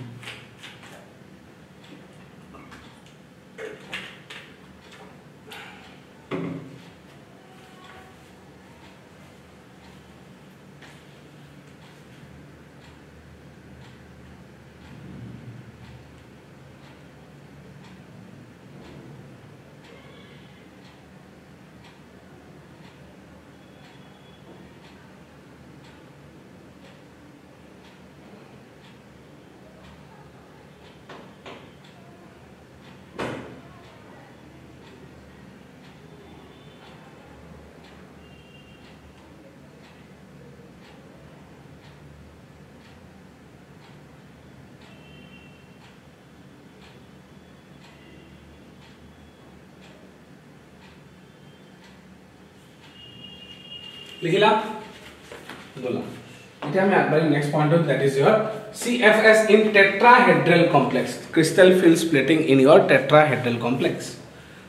লিখিলা? বলা এতিয়া আমি আগবাঢ়ি নেক্সট পইণ্টত that is your C F S in tetrahedral complex crystal field splitting in your tetrahedral complex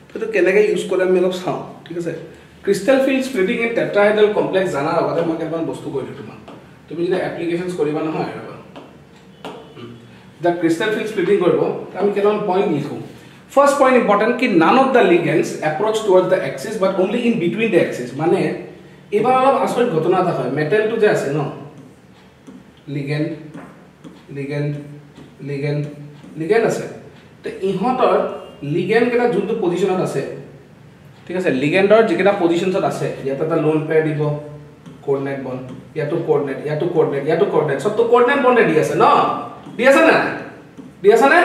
সেইটো কেনেকৈ ইউজ কৰে আমি অলপ চাওঁ ঠিক আছে? Crystal field splitting in tetrahedral complex জনাৰ আগতে মই কেইটামান বস্তু কৈ দিওঁ তোমাক। তুমি যেতিয়া এপ্লিকেশ্যনছ কৰিবা নহয় ৰ'বা যেতিয়া ক্ৰিষ্টেল ফিল্ড স্প্লিটিং কৰিব আমি কেইটামান পইণ্ট লিখোঁ। ফাৰ্ষ্ট পইণ্ট ইম্পৰ্টেণ্ট কি none of the ligands approach towards the axis but only in between the axis মানে এইবাৰ অলপ আচৰিত ঘটনা এটা হয়। মেটেলটো যে আছে ন? লিগেণ্ড লিগেণ্ড লিগেণ্ড লিগেণ্ড আছে। তো ইহঁতৰ লিগেণ্ডকেইটা যোনটো পজিশ্যনত আছে ঠিক আছে লিগেণ্ডৰ যিকেইটা পজিশ্যনত আছে ইয়াত এটা লোন পেয়াৰ দিব কোৰ্ডিনেট বন ইয়াতো কোৰ্ডিনেট ইয়াতো কোৰ্ডিনেট ইয়াতো কোৰ্ডিনেট চবতো কোৰ্ডিনেট বণ্ডে দি আছে ন? দি আছে নে দি আছে নে?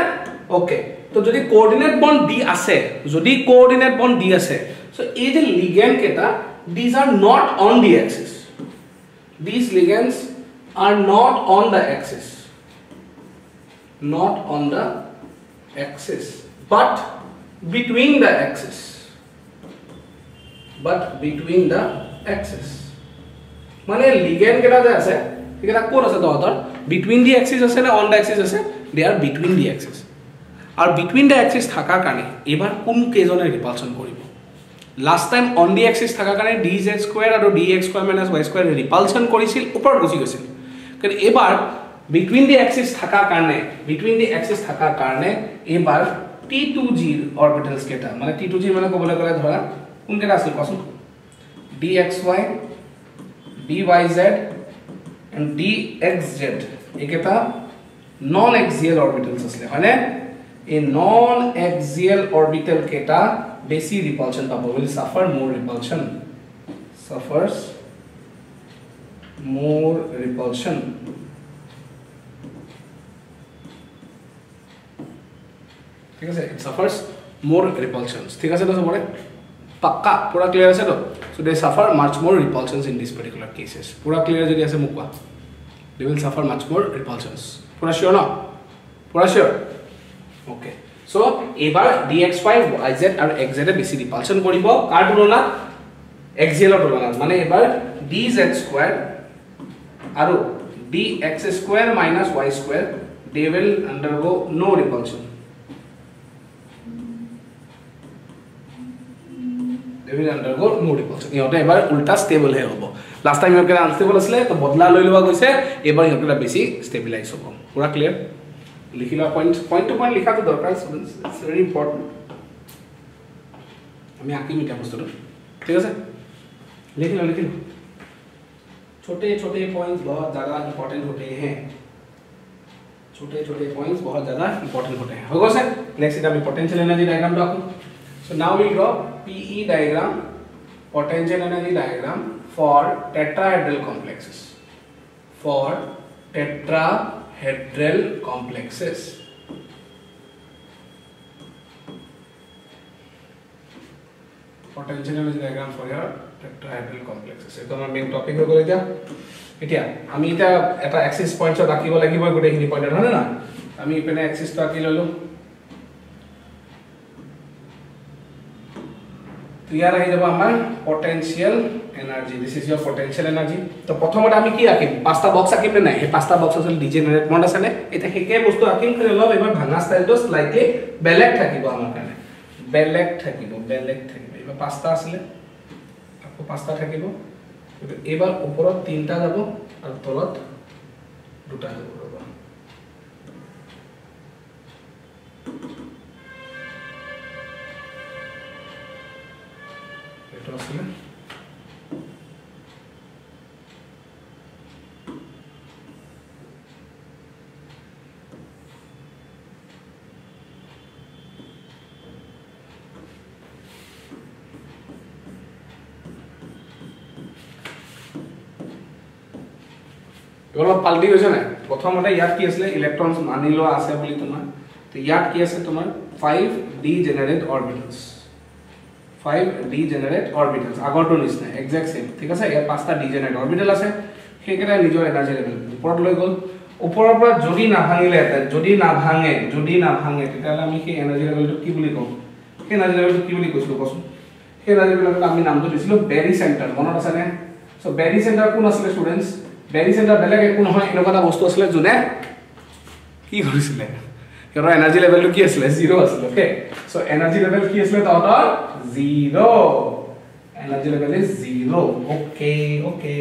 অ'কে তো যদি কোৰ্ডিনেট বণ্ড দি আছে যদি কোৰ্ডিনেট বণ্ড দি আছে চ' এই যে লিগেণ্ড কেইটা these are not on the axis these ligands are not on the axis not on the axis. But between the axis. But between the axis. মানে লিগেন কেটা যে আছে সেইকেইটা ক'ত আছে তহঁতৰ বিটুইন দি এক্সিছ আছে নে অন দ্য এক্সিছ আছে they are between the axis আৰু বিটুইন দ্য এক্সিছ থকাৰ কাৰণে এইবাৰ কোন কেইজনে ৰিপালচন কৰিব last time on the axis থকাৰ কাৰণে ডি জেড স্কুৱেৰ আৰু d x square minus y square repulsion কৰিছিল ওপৰত গুচি গৈছিল। কিন্তু এইবাৰ বিটুইন দি এক্সিছ থকাৰ কাৰণে বিটুইন দি এক্সিছ থকাৰ কাৰণে এইবাৰ টি টু জিৰ অৰ্বিটেলছ কেইটা মানে টি টু জি মানে ক'বলৈ গ'লে ধৰা কোনকেইটা আছিল কোৱাচোন? D x y d y z and d x z এইকেইটা নন এক্সিয়েল অৰ্বিটেলছ আছিলে হয়নে? এই নন এক্সিয়েল অৰ্বিটেল কেইটা বেছি ৰিপালচন পাব উইল চাফাৰ মোৰ ৰিপালচন চাফাৰ্ছ মোৰ ৰিপালচন ঠিক আছে? ইট সাফার্স মোর রিপালশনস ঠিক আছে তো সবরে পাক্কা? পুরা ক্লিয়ার আছে তো? So they suffer much more repulsions in this particular cases পুরা ক্লিয়ার যদি আছে মোক কোৱা। দে উইল সাফাৰ মাচ মোৰ ৰিপালশনস পুৰা শিওৰ না? পুৰা শিওৰ ওকে সো এবাৰ d x y y z আৰু এক্স জেডে বেছি ৰিপালচন কৰিব। কাৰ তুলনাত? এক্সিয়েলৰ তুলনাত। মানে এবাৰ ডি জেড স্কুৱেৰ আৰু d x square minus y square they will no' no repulsion. ইহঁতে এবাৰ উল্টা ষ্টেবল হ'ব। লাষ্ট টাইম আছিলে বদলা লৈ লোৱা গৈছে। এইবাৰ ইহঁতকেইটা বেছি ষ্টেবিলাইজ হ'ব। পুৰা ক্লিয়াৰ লিখি লোৱা পইণ্ট পইণ্ট টু পইণ্ট লিখাটো দৰকাৰ ষ্টুডেণ্টছ ইটছ ভেৰি ইম্পৰ্টেণ্ট আমি আঁকিম এতিয়া বস্তুটো ঠিক আছে লিখি লো লিখি লো छोटे छोटे पॉइंट्स बहुत ज़्यादा इंपॉर्टेंट होते हैं छोटे छोटे पॉइंट्स बहुत ज़्यादा इंपॉर्टेंट होते हैं हो गया सर नेक्स्ट इधर पोटेंशियल एनर्जी डायग्राम डाकू So now we draw PE diagram, potential energy diagram for tetrahedral complexes. For tetrahedral complexes. Potential energy diagram for your tetrahedral complexes. এইটো আমাৰ মেইন টপিক হৈ গ'ল এতিয়া এতিয়া আমি এতিয়া এটা এক্সিছ পইণ্টছত আঁকিব লাগিব গোটেইখিনি পইণ্টত হয়নে নহয় আমি ইপিনে এক্সিছটো আঁকি ল'লোঁ তো ইয়াৰ আহি যাব আমাৰ potential energy this is your potential energy তো প্ৰথমতে আমি কি আঁকিম? পাঁচটা বক্স নে নাই? সেই পাঁচটা বক্স আছিল ডিজেনেৰেট মনত আছেনে এতিয়া সেইকে বস্তু আঁকিম খালি অলপ এইবাৰ ভাঙা ষ্টাইলটো শ্লাইটলি বেলেগ থাকিব আমাৰ কাৰণে। বেলেগ থাকিব বেলেগ থাকিব। এইবাৰ পাঁচটা আছিলে আকৌ পাঁচটা থাকিব। এইবাৰ ওপৰত তিনিটা যাব আৰু তলত দুটা যাব। ৰ'ব এইটো আছিলে অলপ পাল্টি গৈছে নাই প্ৰথমতে ইয়াত কি আছিলে ইলেক্ট্ৰনছ মানি লোৱা আছে বুলি তোমাৰ তো ইয়াত কি আছে তোমাৰ five d degenerate orbitals five d degenerate orbitals আগৰটোৰ নিচিনা একজেক্ট চেম ঠিক আছে? ইয়াত পাঁচটা ডি জেনেৰেট অৰ্বিটেল আছে। সেইকেইটাই নিজৰ এনাৰ্জি লেভেল ওপৰত লৈ গ'ল। ওপৰৰ পৰা যদি নাভাঙিলে এটা যদি নাভাঙে যদি নাভাঙে তেতিয়াহ'লে আমি সেই এনাৰ্জি লেভেলটো কি বুলি কওঁ? সেই এনাৰ্জি লেভেলটো কি বুলি কৈছিলোঁ কচোন? সেই এনাৰ্জি লেভেলটো আমি নামটো দিছিলোঁ বেৰী চেণ্টাৰ মনত আছেনে? চ' বেৰী চেণ্টাৰ কোন আছিলে ষ্টুডেণ্টছ বেৰী চেণ্টাৰ বেলেগ একো নহয় এনেকুৱা এটা বস্তু আছিলে যোনে কি কৰিছিলে? সিহঁতৰ এনাৰ্জি লেভেলটো কি আছিলে জিৰ' আছিলে অ'কে চ' এনাৰ্জি লেভেল কি আছিলে তহঁতৰ zero' energy level is zero' okay okay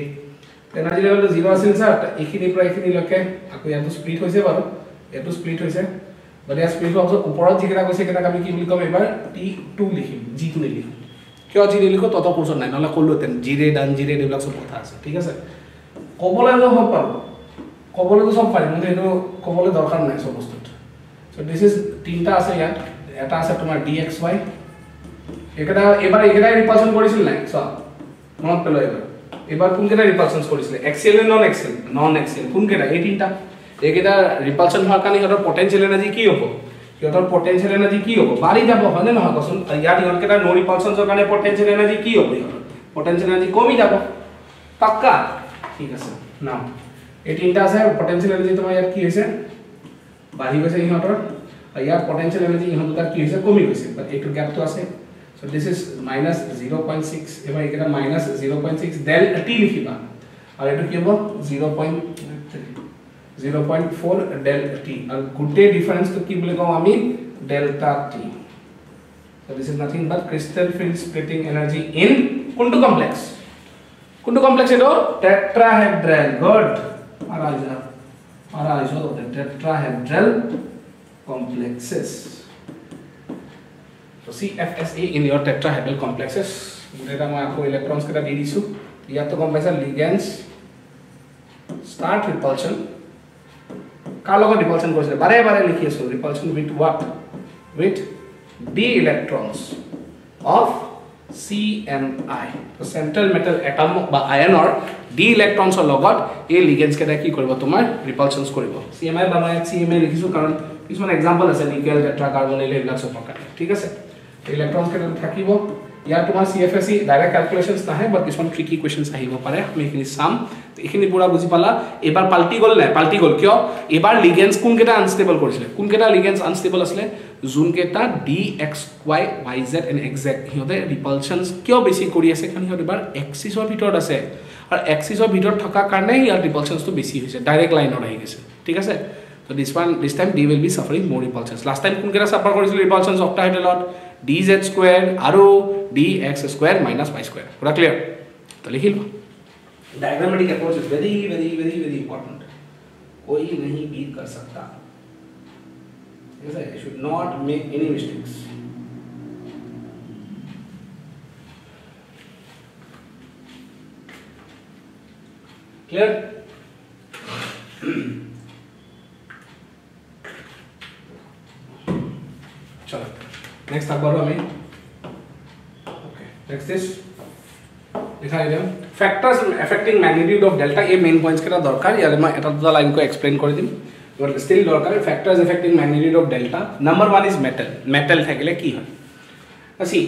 energy লেভেলটো zero আছিল ছাৰ এইখিনিৰ পৰা এইখিনিলৈকে আকৌ ইয়াতো স্প্লিট হৈছে বাৰু ইয়াতো স্প্লিট হৈছে গতিকে ইয়াত স্পীড হোৱাৰ পিছত ওপৰত যিকেইটা কৈছে সেইকেইটাক আমি কি বুলি ক'ম এইবাৰ টি টু লিখিম জি টু নিলিখিম কিয় জি নিলিখো তহঁতৰ কোৰ্চত নাই নহ'লে ক'লোহেঁতেন জি ৰে ডান জি ৰে এইবিলাক চব কথা আছে ঠিক আছে ক'বলৈতো সব পাৰোঁ ক'বলৈতো চব পাৰিম কিন্তু এইটো ক'বলৈ দৰকাৰ নাই চব বস্তুত চ' দিছ ইজ তিনিটা আছে ইয়াত এটা আছে তোমাৰ ডি এক্স ৱাই এইকেইটা এইবাৰ এইকেইটাই ৰিপালচন কৰিছিল নাই চোৱা মনত পেলোৱা এইবাৰ এইবাৰ কোনকেইটা ৰিপালচন কৰিছিলে এক্সেল নে নন এক্সেল নন এক্সেল কোনকেইটা এই তিনিটা এইকেইটা ৰিপালচন হোৱাৰ কাৰণে সিহঁতৰ পটেঞ্চিয়েল এনাৰ্জি কি হ'ব সিহঁতৰ পটেঞ্চিয়েল এনাৰ্জি কি হ'ব বাঢ়ি যাব হয়নে নহয় কচোন ইয়াত ইহঁতকেইটা ন ৰিপালচনৰ কাৰণে পটেঞ্চিয়েল এনাৰ্জি কি হ'ব ইহঁতৰ পটেঞ্চিয়েল এনাৰ্জি কমি যাব পাক্কা ঠিক আছে না এই তিনিটা আছে পটেঞ্চিয়েল এনাৰ্জি তোমাৰ ইয়াত কি হৈছে বাঢ়ি গৈছে ইহঁতৰ আৰু ইয়াৰ পটেঞ্চিয়েল এনাৰ্জি ইহঁত দুটাৰ কি হৈছে? কমি গৈছে বাট এইটো গেপটো আছে। So' this is minus zero' point six এইবাৰ এইকেইটা minus zero' point six delta t লিখিবা। আৰু এইটো কি হ'ব? Zero' point zero' point four delta t আৰু গোটেই ডিফাৰেঞ্চটো কি বুলি কওঁ আমি? Delta t so' this is nothing but crystal field splitting energy in কোনটো কমপ্লেক্স কোনটো কমপ্লেক্স এইটো? টেট্ৰাহেড্ৰেল মাৰা যা মাৰা আহিছোঁ tetrahedral complexes. So CFSA in your tetrahedral complexes. পাইছা লিগেন্স ষ্টাৰ্ট ৰিপালচন কাৰ ৰিপালচন কৰিছিলে বাৰে বাৰে লিখি আছোঁ repulsion with what with d electrons of C M I central metal atom বা আয়নৰ ডি ইলেক্ট্ৰনছৰ লগত এই লিগেন্স কি কৰিব তোমাৰ ৰিপালচনছ কৰিব চি এম আই বা মই ইয়াত চি এম আই লিখিছোঁ কাৰণ কিছুমান এক্সাম্পল আছে নিকেল টেট্ৰা কাৰ্বনিল এইবিলাক চবৰ কাৰণে ঠিক আছে? ইলেক্ট্ৰনছ কেইটা থাকিব। ইয়াত তোমাৰ C F S E direct calculations নাহে বাট কিছুমান ট্ৰিকি কুৱেশ্যনছ আহিব পাৰে। আমি এইখিনি চাম। এইখিনি পুৰা বুজি পালা। এইবাৰ পাল্টি গ'ল নাই? পাল্টি গ'ল। কিয়? এইবাৰ লিগেন্স কোনকেইটা আনষ্টেবল কৰিছিলে? কোনকেইটা লিগেন্স আনষ্টেবল আছিলে? যোনকেইটা d x y y z and exact সিহঁতে ৰিপালশ্যনছ কিয় বেছি কৰি আছে? কাৰণ সিহঁত এইবাৰ এক্সিছৰ ভিতৰত আছে। আৰু এক্সিছৰ ভিতৰত থকাৰ কাৰণে ইয়াৰ ৰিপালশ্যনছটো বেছি হৈছে ডাইৰেক্ট লাইনত আহি গৈছে ঠিক আছে তো this one this time d will be suffering more repulsions last time কোনকেইটা চাফাৰ কৰিছিলোঁ ৰিপালশ্যনছ অক্টাহাইডেলত ডি জেড স্কুৱেৰ আৰু d x square minus y square পুৰা ক্লিয়াৰ তো লিখি লোৱা diagrammatic approach is very very very very important कोई नहीं बीट कर सकता I should not make any mistakes clear चलो नेक्स्ट आप बढ़ो हमें ओके नेक्स्ट दिस লিখা দিম factors affecting magnitude of delta এই মেইন পইণ্টছ কেইটা দৰকাৰ ইয়াৰে মই এটা দুটা লাইনকৈ এক্সপ্লেইন কৰি দিম ষ্টিল দৰকাৰ factors affecting magnitude of delta number one is metal metal থাকিলে কি হয় C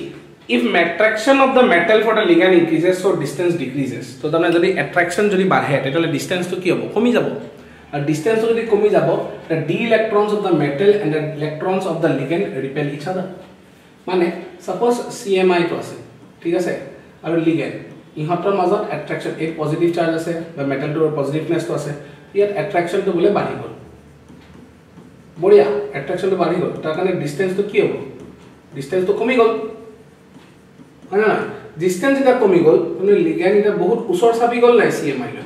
if attraction of the metal for the ligand increases so' distance decreases তো তাৰমানে যদি এট্ৰেকশ্যন যদি বাঢ়ে তেতিয়াহ'লে ডিষ্টেঞ্চটো কি হ'ব? কমি যাব। আৰু ডিষ্টেঞ্চটো যদি কমি যাব d electrons of the metal and the electrons of the ligand repel each other মানে ছাপ'জ চি এম আইটো আছে ঠিক আছে? আৰু লিগেন ইহঁতৰ মাজত এট্ৰেকশ্যন এই পজিটিভ চাৰ্জ আছে বা মেটেলটোৰ পজিটিভনেছটো আছে ইয়াত এট্ৰেকশ্যনটো বোলে বাঢ়ি গ'ল। বঢ়িয়া এট্ৰেকশ্যনটো বাঢ়ি গ'ল। তাৰ কাৰণে ডিষ্টেঞ্চটো কি হ'ব? ডিষ্টেঞ্চটো কমি গ'ল। হয় নে ডিষ্টেঞ্চ এতিয়া কমি গ'ল কিন্তু লিগেন এতিয়া বহুত ওচৰ চাপি গ'ল নাই চি এম আইলৈ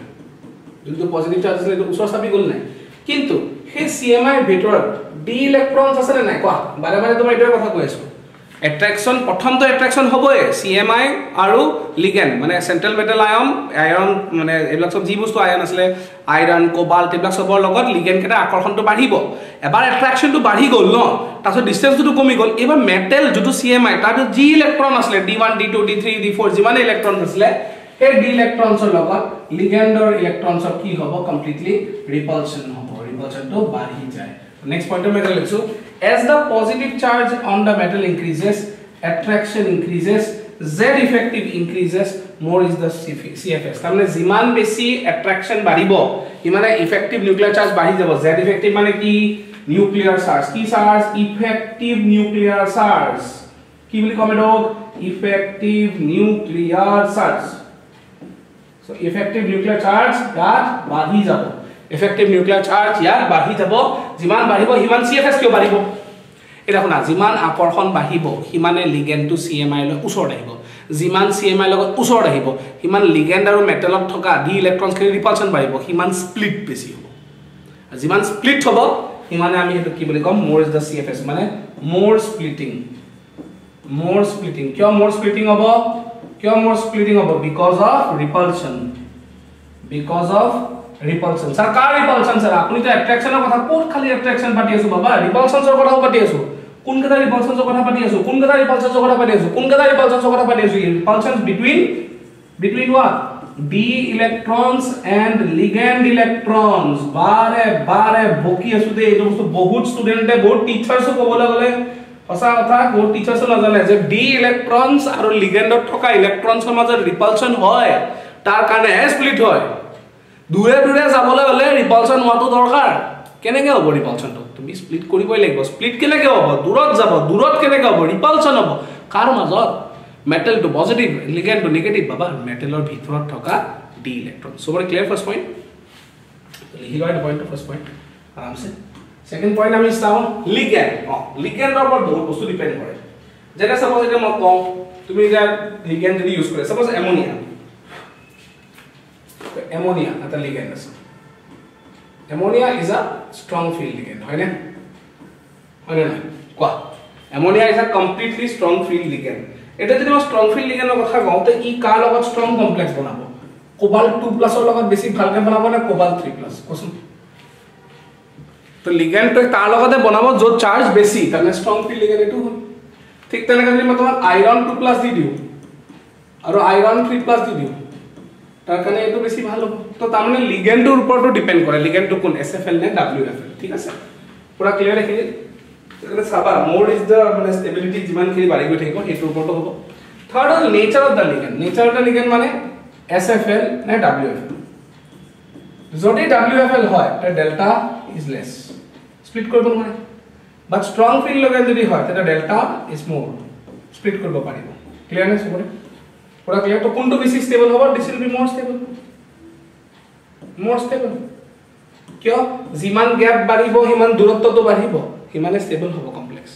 যোনটো পজিটিভ চাৰ্জ আছিলে সেইটো ওচৰ চাপি গ'ল নাই। কিন্তু সেই চি এম আইৰ ভিতৰত ডি ইলেক্ট্ৰনছ আছেনে নাই? কোৱা। বাৰে বাৰে তোমাৰ এইটোৱে কথা কৈ আছোঁ। এট্ৰেকশ্যন প্ৰথমটো এট্ৰেকশ্যন হ'বই চি এম আই আৰু লিগেন মানে চেণ্ট্ৰেল মেটেল আয়ন আইৰণ মানে এইবিলাক চব যি বস্তু আয়ন আছিলে আইৰণ কোবাল্ট এইবিলাক চবৰ লগত লিগেনকেইটাৰ আকৰ্ষণটো বাঢ়িব। এবাৰ এট্ৰেকশ্যনটো বাঢ়ি গ'ল ন তাৰপিছত ডিষ্টেঞ্চটো কমি গ'ল। এইবাৰ মেটেল যোনটো চি এম আই তাৰ যি ইলেক্ট্ৰন আছিলে d one d two d three d four যিমান ইলেক্ট্ৰন আছিলে সেই ডি ইলেক্ট্ৰনছৰ লগত লিগেণ্ডৰ ইলেক্ট্ৰনছৰ কি হ'ব? কমপ্লিটলি ৰিপালশ্যন হ'ব ৰিপালশ্যনটো বাঢ়ি যায়। নেক্সট পইণ্টৰ মই লিখিছোঁ। As the positive charge on the metal increases attraction increases z effective increases more is the cfs তাৰমানে যিমান বেছি attraction বাঢ়িব ইমানে effective nuclear charge বাঢ়ি যাব z effective মানে কি nuclear charge কি charge effective nuclear charge কি বুলি কম এডক effective nuclear charge so effective nuclear charge ইয়াত বাঢ়ি যাব এফেক্টিভ নিউক্লিয়াৰ চাৰ্জ ইয়াত বাঢ়ি যাব যিমান বাঢ়িব সিমান চি এফ এছ কিয় বাঢ়িব? এতিয়া শুনা যিমান আকৰ্ষণ বাঢ়িব সিমানে লিগেণ্ডটো চি এম আইলৈ ওচৰত আহিব। যিমান চি এম আইৰ লগত ওচৰত আহিব সিমান লিগেণ্ড আৰু মেটেলত থকা ডি ইলেক্ট্ৰনছখিনি ৰিপালশ্যন বাঢ়িব সিমান স্প্লিট বেছি হ'ব। যিমান স্প্লিট হ'ব সিমানে আমি সেইটো কি বুলি ক'ম more is the C F S মানে মোৰ স্প্লিটিং মোৰ স্প্লিটিং কিয় মোৰ স্প্লিটিং হ'ব? কিয় মোৰ স্প্লিটিং হ'ব? Because of repulsion because of যে ডি ইলেক্ট্ৰনছ আৰু লিগেণ্ডত থকা ৰিপালচন হয়। তাৰ হয়। দূৰে দূৰে যাবলৈ হ'লে ৰিপালচন হোৱাটো দৰকাৰ। কেনেকৈ হ'ব ৰিপালচনটো তুমি স্প্লিট কৰিবই লাগিব। স্প্লিট কেনেকৈ হ'ব? দূৰত যাব। দূৰত কেনেকৈ হ'ব? ৰিপালচন হ'ব। কাৰ মাজত? মেটেলটো পজিটিভ লিগেণ্ডটো নিগেটিভ বাবা মেটেলৰ ভিতৰত থকা ডি ইলেক্ট্ৰন চবৰে ক্লিয়াৰ ফাৰ্ষ্ট পইণ্ট লিখি লোৱা পইণ্টটো ফাৰ্ষ্ট পইণ্ট আৰামছে। ছেকেণ্ড পইণ্ট আমি চাওঁ লিগেণ্ড অঁ লিগেণ্ডৰ ওপৰত বহুত বস্তু ডিপেণ্ড কৰে। যেনে চাপ'জ এতিয়া মই কওঁ তুমি এতিয়া লিগেণ্ড যদি ইউজ কৰে চাপ'জ এমনিয়া এমনিয়া এটা লিগেণ্ড আছে ammonia is a strong field ligand হয়নে হয়নে নহয় কোৱা ammonia is a completely strong field ligand এতিয়া যদি মই ষ্ট্ৰং ফিল্ড লিগেণ্ডৰ কথা কওঁ তে ই কাৰ লগত ষ্ট্ৰং কমপ্লেক্স বনাব কোবাল টু প্লাছৰ লগত বেছি ভালকৈ বনাব নে কোবাল থ্ৰী প্লাছ কচোন তো লিগেণ্ডটো তাৰ লগতে বনাব য'ত চাৰ্জ বেছি তাৰমানে ষ্ট্ৰং ফিল্ড লিগেণ্ড এইটো হ'ল ঠিক তেনেকৈ যদি মই তোমাক আইৰণ টু প্লাছ দি দিওঁ আৰু আইৰণ থ্ৰী প্লাছ দি দিওঁ তাৰ কাৰণে এইটো বেছি ভাল হ'ব। তো ওপৰতো ডিপেণ্ড কৰে। লিগেণ্ডটো কোন? এছ এফ এল নে ডাব্লিউ এফ এল ঠিক আছে? পূৰা ক্লিয়াৰ এইখিনি? সেইকাৰণে চাবা মোৰ ইজ দ্য মানে ষ্টেবিলিটি যিমানখিনি বাঢ়ি গৈ থাকিব সেইটোৰ ওপৰতো হ'ব। থাৰ্ড হ'ল nature of the ligand nature of the ligand মানে ডাব্লিউ এফ এল যদি ডাব্লিউ এফ এল হয় তেতিয়া ডেল্টা ইজ লেছ স্প্লিট কৰিব নোৱাৰে। বাট ষ্ট্ৰং ফিল্ড লিগেণ্ড যদি হয় তেতিয়া ডেল্টা ইজ মোৰ স্প্লিট কৰিব পাৰিব। ক্লিয়াৰ নে পুৰা ক্লিয়াৰ তো কোনটো বেছি ষ্টেবল হ'ব? This will be more stable more stable কিয়? যিমান গেপ বাঢ়িব সিমান দূৰত্বটো বাঢ়িব। সিমানে ষ্টেবল হ'ব কমপ্লেক্স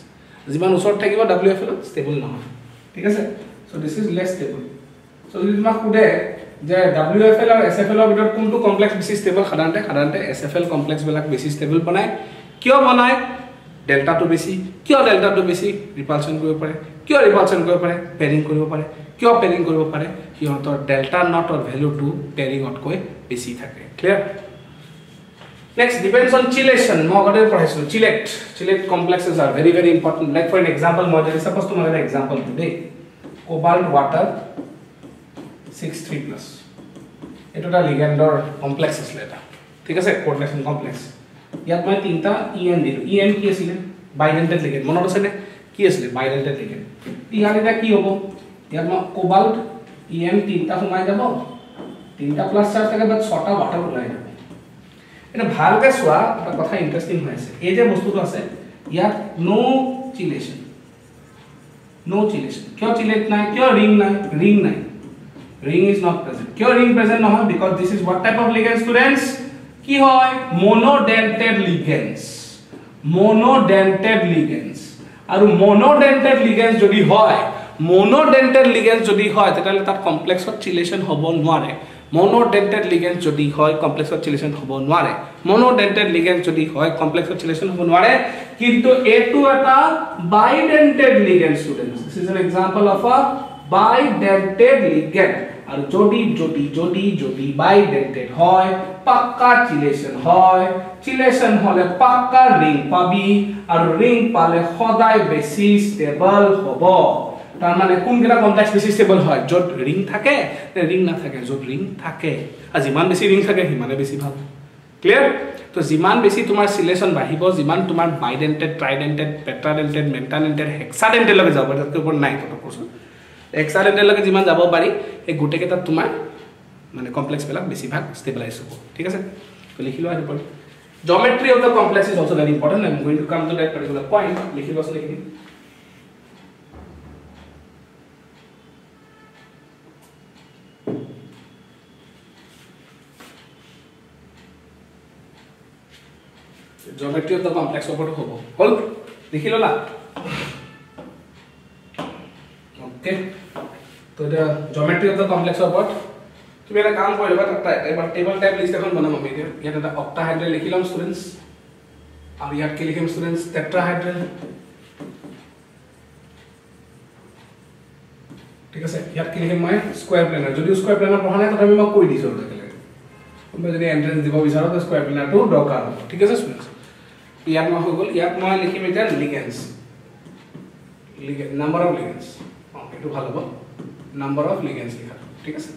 যিমান ওচৰত থাকিব ডাব্লিউ এফ ষ্টেবল নহয়। ঠিক আছে? So' this is less stable so' যদি তোমাক সোধে যে ডাব্লিউ এফ এল আৰু এছ এফ এলৰ ভিতৰত কোনটো কমপ্লেক্স বেছি ষ্টেবল সাধাৰণতে সাধাৰণতে এছ এফ এল কমপ্লেক্সবিলাক বেছি ষ্টেবল বনায়। কিয় বনায়? ডেল্টাটো বেছি। কিয় ডেল্টাটো বেছি? ৰিপালচন কৰিব পাৰে। কিয় ৰিপালচন কৰিব পাৰে? পেৰিং কৰিব পাৰে। কিয় পেৰিং কৰিব পাৰে? সিহঁতৰ ডেল্টা নটৰ ভেলুটো পেৰিঙতকৈ বেছি থাকে। Clear next depends on chelation মই আগতে পঢ়াইছিলোঁ। Chelate chelate complexes are very very important like for an example মই যদি চাপ'জ তোমাক এটা এক্সাম্পল দিওঁ দেই। Cobalt water six three plus এইটো এটা লিগেণ্ডৰ কমপ্লেক্স আছিলে এটা। ঠিক আছে? কোৰ্ডিনেশ্যন কমপ্লেক্স ইয়াত মই তিনিটা ই এন দিলোঁ। ই এন কি আছিলে? বাইডেণ্টেড লিগেণ্ড মনত আছেনে? কি আছিলে? বাইডেণ্টেড লিগেণ্ড ইয়াত এতিয়া কি হ'ব? ইয়াত মই কোবাল্ট ই এন তিনিটা সোমাই যাব। তিনিটা প্লাছ চাৰ্জ থাকে বাট ছটা ৱাটাৰ ওলাই যাব। এতিয়া ভালকৈ চোৱা এটা কথা ইণ্টাৰেষ্টিং হৈ আছে। এই যে বস্তুটো আছে ইয়াত ন' চিলেশ্যন ন' চিলেশ্যন কিয় চিলেট নাই? কিয় ৰিং নাই? ৰিং নাই। ৰিং ইজ নট প্ৰেজেণ্ট কিয় ৰিং প্ৰেজেণ্ট নহয়? Because this is what type of ligand students কি হয়? মনোডেণ্টেড লিগেন্স মনোডেণ্টেড লিগেন্স আৰু মনোডেণ্টেড লিগেন্স যদি হয় মনোডেণ্টেড লিগেন্স যদি হয় তেতিয়াহ'লে তাত কমপ্লেক্সত চিলেশ্যন হ'ব নোৱাৰে। মনোডেণ্টেড লিগেন্স যদি হয় কমপ্লেক্সত চিলেশ্যন হ'ব নোৱাৰে। মনোডেণ্টেড লিগেন্স যদি হয় কমপ্লেক্সত চিলেশ্যন হ'ব নোৱাৰে। কিন্তু এইটো এটা bidentate ligands students this is an example of a bidentate ligands আৰু যদি যদি যদি যদি বাইডেন্টেড হয় পাক্কা চিলেশ্যন হয় চিলেশ্যন হলে পাক্কা ৰিং পাবি। আৰু ৰিং পালে সদায় বেছি ষ্টেবল হ'ব। তাৰমানে কোনকেইটা কমপ্লেক্স বেছি ষ্টেবল হয়? য'ত ৰিং থাকে ৰিং নাথাকে। য'ত ৰিং থাকে আৰু যিমান বেছি ৰিং থাকে সিমানে বেছি ভাল। ক্লিয়াৰ তো যিমান বেছি তোমাৰ চিলেশ্যন বাঢ়িব যিমান তোমাৰ বাইডেণ্টেড ট্ৰাইডেণ্টেড পেট্ৰাডেণ্টেড মেণ্টাডেণ্টেড হেক্সাডেণ্টেডলৈকে যাব পাৰি তাতকৈ ওপৰত নাই কথা কৈছোঁ এক্সাডেণ্টেডলৈকে যিমান যাব পাৰি সেই গোটেইকেইটাত তোমাৰ মানে কমপ্লেক্সবিলাক বেছিভাগ ষ্টেবিলাইজ হ'ব। ঠিক আছে? লিখি লোৱা সেইটো complex is also very important I am going to come to that particular point লিখি লোৱাচোন এইখিনি জমেট্ৰি অফ দ্য কমপ্লেক্স ওপৰতো হ'ব হ'ল লিখি ল'লা অ'কে তো এতিয়া জমেট্ৰি অফ দ্য কমপ্লেক্সৰ ওপৰত তুমি এটা কাম কৰি ল'বা তাত এবাৰ টেবল টাইপ লিষ্ট এখন বনাম আমি। এতিয়া ইয়াত এটা অক্টাহাইড্ৰেট লিখি ল'ম ষ্টুডেণ্টছ আৰু ইয়াত কি লিখিম ষ্টুডেণ্টছ টেট্ৰাহাইড্ৰেল ঠিক আছে ইয়াত কি লিখিম মই? স্কুৱাৰ প্লেনাৰ যদিও স্কুৱাৰ প্লেনাৰ পঢ়া নাই তথাপি মই কৈ দিছোঁ আৰু একেলগে কোনোবাই যদি এণ্ট্ৰেঞ্চ দিব বিচাৰোঁ তো স্কুৱাৰ প্লেনাৰটো দৰকাৰ হ'ব। ঠিক আছে ষ্টুডেণ্টছ ইয়াত মই হৈ গ'ল। ইয়াত মই লিখিম এতিয়া লিগেঞ্চ নাম্বাৰ অফ লিগেঞ্চ অঁ এইটো ভাল হ'ব। নাম্বাৰ অফ লিগেঞ্চ লিখা। ঠিক আছে?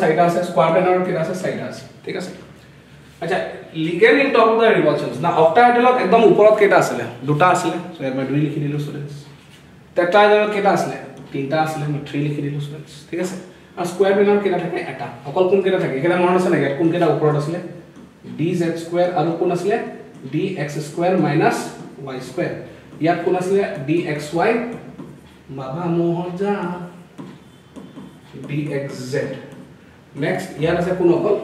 চাৰিটা চাৰিটা আছে। ঠিক আছে? আচ্ছা ligand in top of the revolutions না অক্টাহাইড্ৰত একদম ওপৰত কেইটা আছিলে? দুটা আছিলে। চ' ইয়াত মই দুই লিখি দিলোঁ ষ্টুডেণ্টছ টেট্ৰাহাইড্ৰত কেইটা আছিলে? তিনিটা আছিলে মই থ্ৰী লিখি দিলোঁ ষ্টুডেণ্টছ ঠিক আছে? আৰু স্কোৱাৰ প্লেনাৰত কেইটা থাকে? এটা। অকল কোনকেইটা থাকে? এইকেইটা মনত আছে নেকি? কোনকেইটা ওপৰত আছিলে? ডি জেড স্কুৱেৰ আৰু কোন আছিলে? D X square minus Y square ইয়াত কোন আছিলে? ডি এক্স ৱাই বাবা মহজা ডি এক্স জেড নেক্সট ইয়াত আছে কোন অকল?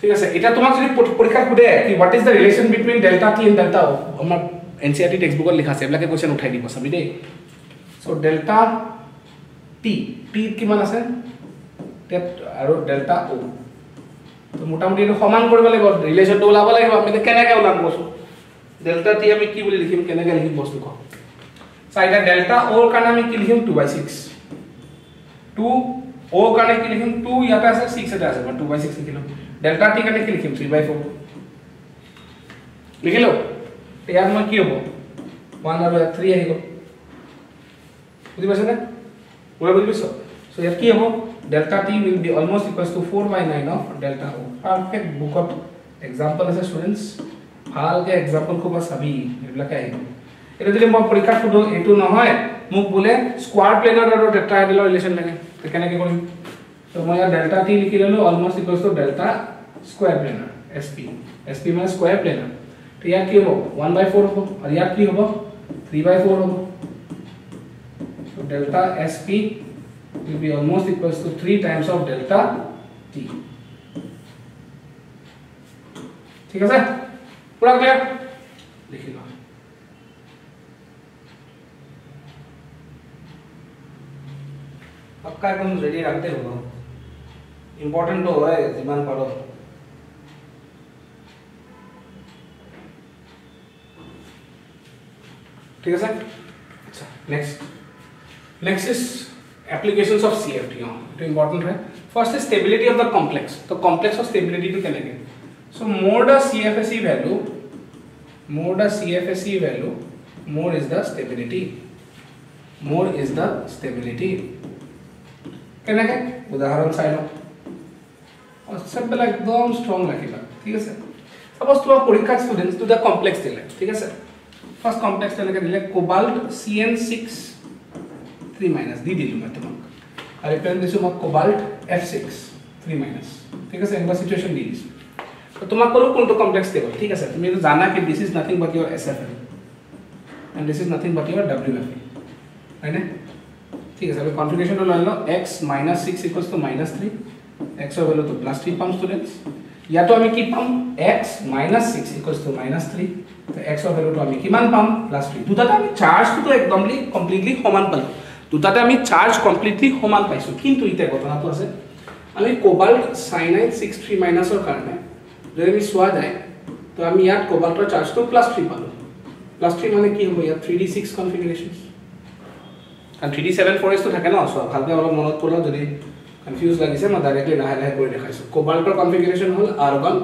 ঠিক আছে? এতিয়া তোমাক যদি পৰীক্ষাত সোধে what is the relation between delta T and delta আমাৰ N C R T text বুকত লিখা আছে এইবিলাকে কুৱেশ্যন উঠাই দিব চাবি দেই। চ' ডেল্টা টি টি কিমান আছে? আৰু ডেল্টা অ' তো মোটামুটি এইটো সমান কৰিব লাগিব ৰিলেশ্যনটো ওলাব লাগিব। আমি কেনেকৈ ওলাম কৈছোঁ ডেল্টা টি আমি কি বুলি লিখিম? কেনেকৈ লিখিম বস্তু কওঁ চা এতিয়া ডেল্টা অ'ৰ কাৰণে আমি কি লিখিম? টু বাই ছিক্স টু অ' কাৰণে কি লিখিম? টু ইয়াতে আছে ছিক্স এটা আছে। মই টু বাই ছিক্স লিখিলোঁ। ডেল্টা টি কাৰণে কি লিখিম? থ্ৰী বাই ফ'ৰ লিখিলোঁ? ইয়াত মই কি হ'ব? ওৱান আৰু থ্ৰী আহি গ'ল। বুজি পাইছেনে? পুৰা বুজি পাইছ? চ' ইয়াত কি হ'ব? Delta T will be almost equals to four by nine of delta O perfect বুকত এক্সাম্পল আছে ষ্টুডেণ্টছ ভালকৈ এক্সাম্পল খুব চাবি এইবিলাকে আহিব এতিয়া যদি মই পৰীক্ষাত সোধোঁ এইটো নহয় মোক বোলে প্লেনৰ আৰু টেট্ৰাহাইড্ৰেলৰ ৰিলেশ্যন লাগে কেনেকৈ কৰিম তো মই ইয়াত ডেল্টা টি লিখি ল'লোঁ almost equals to delta square planar S P S P মানে স্কোৱাৰ প্লেনাৰ তো ইয়াত কি হ'ব ওৱান বাই ফ'ৰ হ'ব আৰু ইয়াত কি হ'ব থ্ৰী বাই ফ'ৰ হ'ব delta S P it will be almost equals to 3 times of delta t. ठीक है सर? पूरा क्लियर लिख लो पक्का एकदम रेडी रखते हो इम्पोर्टेंट तो है जिमान पढ़ो। ठीक है सर? अच्छा next next is application of C F T तो इंपॉर्टेंट है। First stability of the complex तो कॉम्प्लेक्स ऑफ़ स्टेबिलिटी भी कहेंगे so more the C F S E value more the C F S E value more is the stability more is the stability कहना है उदाहरण চাই নাও और सब বেলা একদম স্ট্রং রাখিবা ঠিক আছে সাপোজ তোমার পরীক্ষা স্টুডেন্টস দুটা কমপ্লেক্স ठीक है सर फ़र्स्ट कॉम्प्लेक्स দিলে দিলে কোবাল্ট সিএন সিক্স दिले cobalt CN6 থ্ৰী মাইনাছ দি দিলোঁ মই তোমাক আৰু এইপিনে দিছোঁ মই cobalt F six three minus ঠিক আছে এনেকুৱা চিটুৱেশ্যন দি দিছোঁ তোমাক ক'লোঁ কোনটো কমপ্লেক্স টেবল ঠিক আছে তুমি এইটো জানা কি this is nothing but your S F L and this is nothing but your W F L হয়নে ঠিক আছে আমি কনফিগাৰেশ্যনটো লৈ লওঁ x minus six equals to minus three এক্সৰ ভেলুটো প্লাছ থ্ৰী পাম ষ্টুডেণ্টছ ইয়াতো আমি কি পাম X minus six equals two minus three এক্সৰ ভেলুটো আমি কিমান পাম প্লাছ থ্ৰী দুটাতে আমি চাৰ্জটোতো একদমলি কমপ্লিটলি সমান পালোঁ দুটাতে আমি চাৰ্জ কমপ্লিটলি সমান পাইছোঁ। কিন্তু এতিয়া ঘটনাটো আছে। আমি কোবাল্ট চাইনাইট ছিক্স থ্ৰী মাইনাছৰ কাৰণে যদি আমি চোৱা যায় তো আমি ইয়াত কোবাল্টৰ চাৰ্জটো প্লাছ থ্ৰী পালোঁ। প্লাছ থ্ৰী মানে কি হ'ব ইয়াত? থ্ৰী ডি ছিক্স কনফিগাৰেশ্যন কাৰণ থ্ৰী ডি ছেভেন ফ'ৰ এছটো থাকে ন চোৱা ভালকৈ অলপ মনত পৰিলেও যদি কনফিউজ লাগিছে মই ডাইৰেক্টলি লাহে লাহে কৰি দেখাইছোঁ। কোবাল্টৰ কনফিগাৰেশ্যন হ'ল R one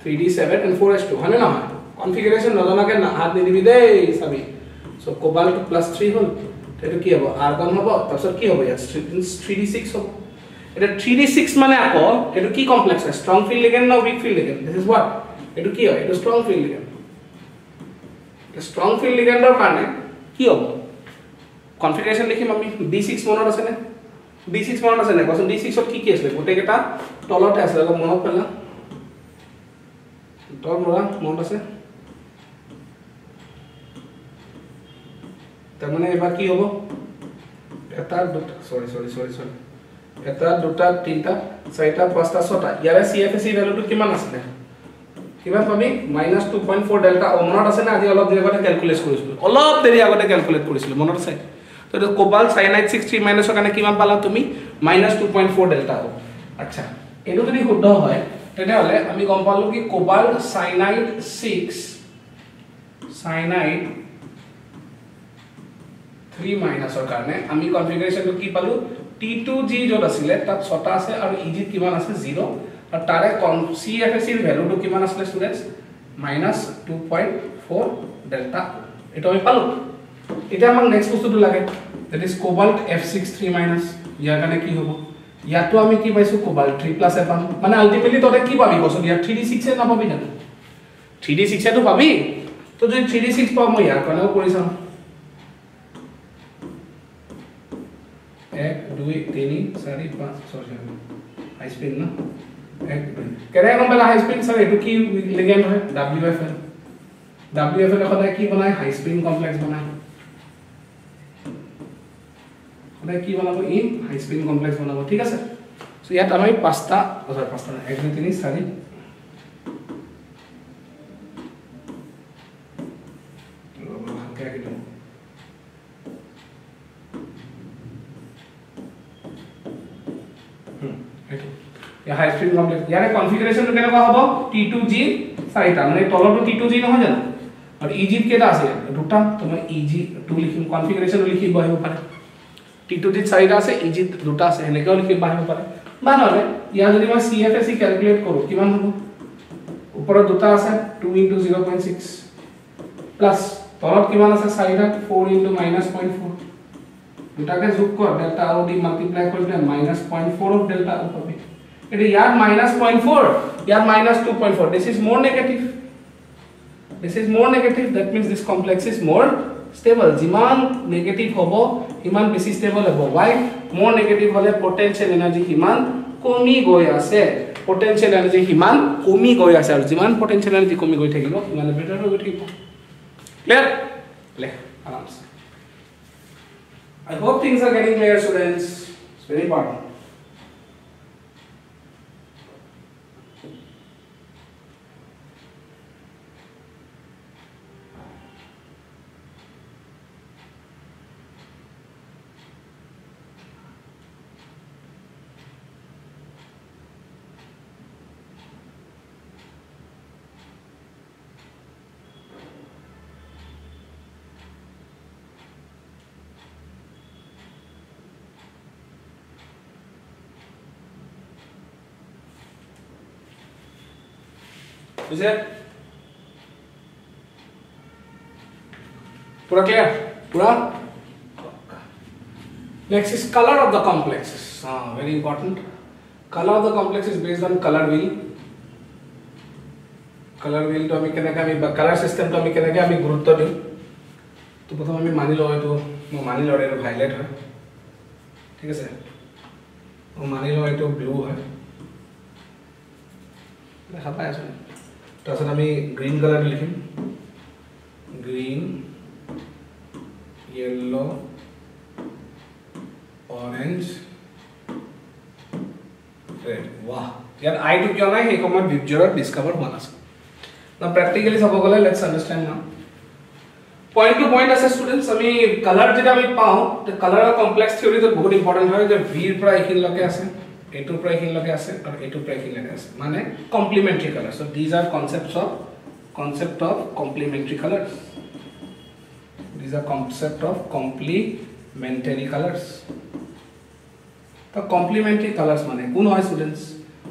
three D seven and four S two হয়নে নহয়? কনফিগাৰেশ্যন নজনাকৈ হাত নিদিবি দেই চাবি। চ' কোবাল্ট প্লাছ থ্ৰী হ'ল। এইটো কি হ'ব? আৰ ওৱান হ'ব? তাৰপিছত কি হ'ব ইয়াত? থ্ৰী ডি ছিক্স হ'ব। এতিয়া থ্ৰী ডি ছিক্স মানে আকৌ এইটো কি কমপ্লেক্স হয়? Strong field ligand no weak field ligand this is what এইটো কি হয়? এইটো strong field ligand strong field লিগেণ্ডৰ কাৰণে কি হ'ব? কনফিগাৰেশ্যন লিখিম আমি। ডি ছিক্স মনত আছেনে? ডি ছিক্স মনত আছেনে কোৱাচোন ডি ছিক্সত কি কি আছিলে? গোটেইকেইটা তলতে আছিলে। অলপ মনত পেলা ল'ৰা মনত আছে? তাৰমানে এইবাৰ কি হ'ব? এটা দুটা চৰি চৰি চৰি চৰি এটা দুটা তিনিটা চাৰিটা পাঁচটা ছটা। ইয়াৰে চি এফ এ চি ভেলুটো কিমান আছিলে? কিমান পাবি? Minus two point four delta মনত আছেনে আজি অলপ দেৰি আগতে কেলকুলেট কৰিছিলোঁ? অলপ দেৰি আগতে কেলকুলেট কৰিছিলোঁ মনত আছে? তো এইটো কোবাল চাইনাইট ছিক্স থ্ৰী মাইনাছৰ কাৰণে কিমান পালা তুমি? Minus two point four delta হ'ব। আচ্ছা এইটো যদি শুদ্ধ হয় তেনেহ'লে আমি গম পালোঁ কি কোবাল চাইনাইট ছিক্স চাইনাইট থ্ৰী মাইনাছৰ কাৰণে। আমি কনফিগাৰেশ্যনটো কি পালোঁ? টি টু জি য'ত আছিলে তাত ছটা আছে আৰু ই জিত কিমান আছে? জিৰ' আৰু তাৰে কন চি এফ এ চিৰ ভেলুটো কিমান আছিলে students minus two point four delta এইটো আমি পালোঁ। এতিয়া আমাক নেক্সট বস্তুটো লাগে। That is cobalt F six three minus ইয়াৰ কাৰণে কি হ'ব? ইয়াতো আমি কি পাইছোঁ? কোবাল্ট থ্ৰী প্লাছে পাম। মানে আল্টিমেটলি তহঁতে কি পাবি কচোন? ইয়াত থ্ৰী ডি ছিক্সে নাপাবি জানো? থ্ৰী ডি ছিক্সেতো পাবি? তো যদি থ্ৰী ডি ছিক্স পাওঁ মই ইয়াৰ কাৰণেও কৰি চাওঁ এক দুই তিনি চাৰি পাঁচ ছয় হাই স্পীড ন এক দুই কেনেকৈ গম পালে হাই স্পীড ছাৰ এইটো কি লিগেণ্ড হয় W F L W F L সদায় কি বনায়? হাই স্পীড কমপ্লেক্স বনায়। সদায় কি বনাব? ইন হাই স্পীড কমপ্লেক্স বনাব। ঠিক আছে? চ' ইয়াত আমি পাঁচটা পাঁচটা এক দুই তিনি চাৰি ভালকৈ আঁকি দিওঁ হাই স্পীড কমপ্লেক্স ইয়াৰে কনফিগাৰেশ্যনটো কেনেকুৱা হ'ব? টি টু জি চাৰিটা মানে তলতো টি টু জি নহয় জানো? আৰু ই জিত কেইটা আছে? দুটা তো মই ই জি টু লিখিম কনফিগাৰেশ্যন লিখিব আহিব পাৰে। টি টু জিত চাৰিটা আছে ই জিত দুটা আছে সেনেকৈও লিখিব আহিব পাৰে। বা নহ'লে ইয়াৰ যদি মই C F A C calculate কৰোঁ কিমান হ'ব? ওপৰত দুটা আছে two into zero' point six plus তলত কিমান আছে? চাৰিটা four into minus point four দুটাকে যোগ কৰ ডেল্টা আৰু মাল্টিপ্লাই কৰি পেলাই minus point four of delta এতিয়া ইয়াত মাইনাছ পইণ্ট ফ'ৰ ইয়াত minus two point four this is more negative this is more negative that means this complex is more stable যিমান নেগেটিভ হ'ব সিমান বেছি ষ্টেবল হ'ব ৱাই মোৰ নেগেটিভ হ'লে পটেঞ্চিয়েল এনাৰ্জি সিমান কমি গৈ আছে পটেঞ্চিয়েল এনাৰ্জি সিমান কমি গৈ আছে আৰু যিমান পটেঞ্চিয়েল এনাৰ্জি কমি গৈ থাকিব সিমানে বেটাৰ হৈ গৈ থাকিব ক্লিয়াৰ লে আৰামছে getting clear, students. It's very important. Is it? Pura clear? Pura? Next is color of the complexes. Ah, very important. Color of the complex is based on color wheel. Colour ৱেলটো আমি কেনেকৈ আমি বা colour চিষ্টেমটো আমি কেনেকৈ আমি গুৰুত্ব দিওঁ তো প্ৰথম আমি মানি লওঁ এইটো মই মানি লওঁ এইটো ভাইলেট হয় ঠিক আছে মই মানি লওঁ এইটো ব্লু হয় দেখা পাই আছোঁ তাৰপিছত আমি গ্ৰীণ কালাৰটো লিখিম। গ্ৰীণ য়েল্ল' অৰেঞ্জ ৰেড ৱাহ ইয়াত আইটো কিয় নাই সেই সময়ত বিবজৰত ডিছকাভাৰ হোৱা নাছিল। না প্ৰেক্টিকেলি চাব গ'লে let's understand now point to point আছে ষ্টুডেণ্টছ আমি কালাৰ যেতিয়া আমি পাওঁ কালাৰৰ কমপ্লেক্স থিয়ৰিটো বহুত ইম্পৰ্টেণ্ট হয় যে ভিৰ পৰা এইখিনিলৈকে আছে। এইটোৰ পৰা এইখিনিলৈকে আছে আৰু এইটোৰ পৰা এইখিনিলৈকে আছে। মানে complementary colour so' these are concepts of concept of complementary colour these are concept of complementary colours তো কমপ্লিমেণ্টাৰী কালাৰ্ছ মানে কোন হয় students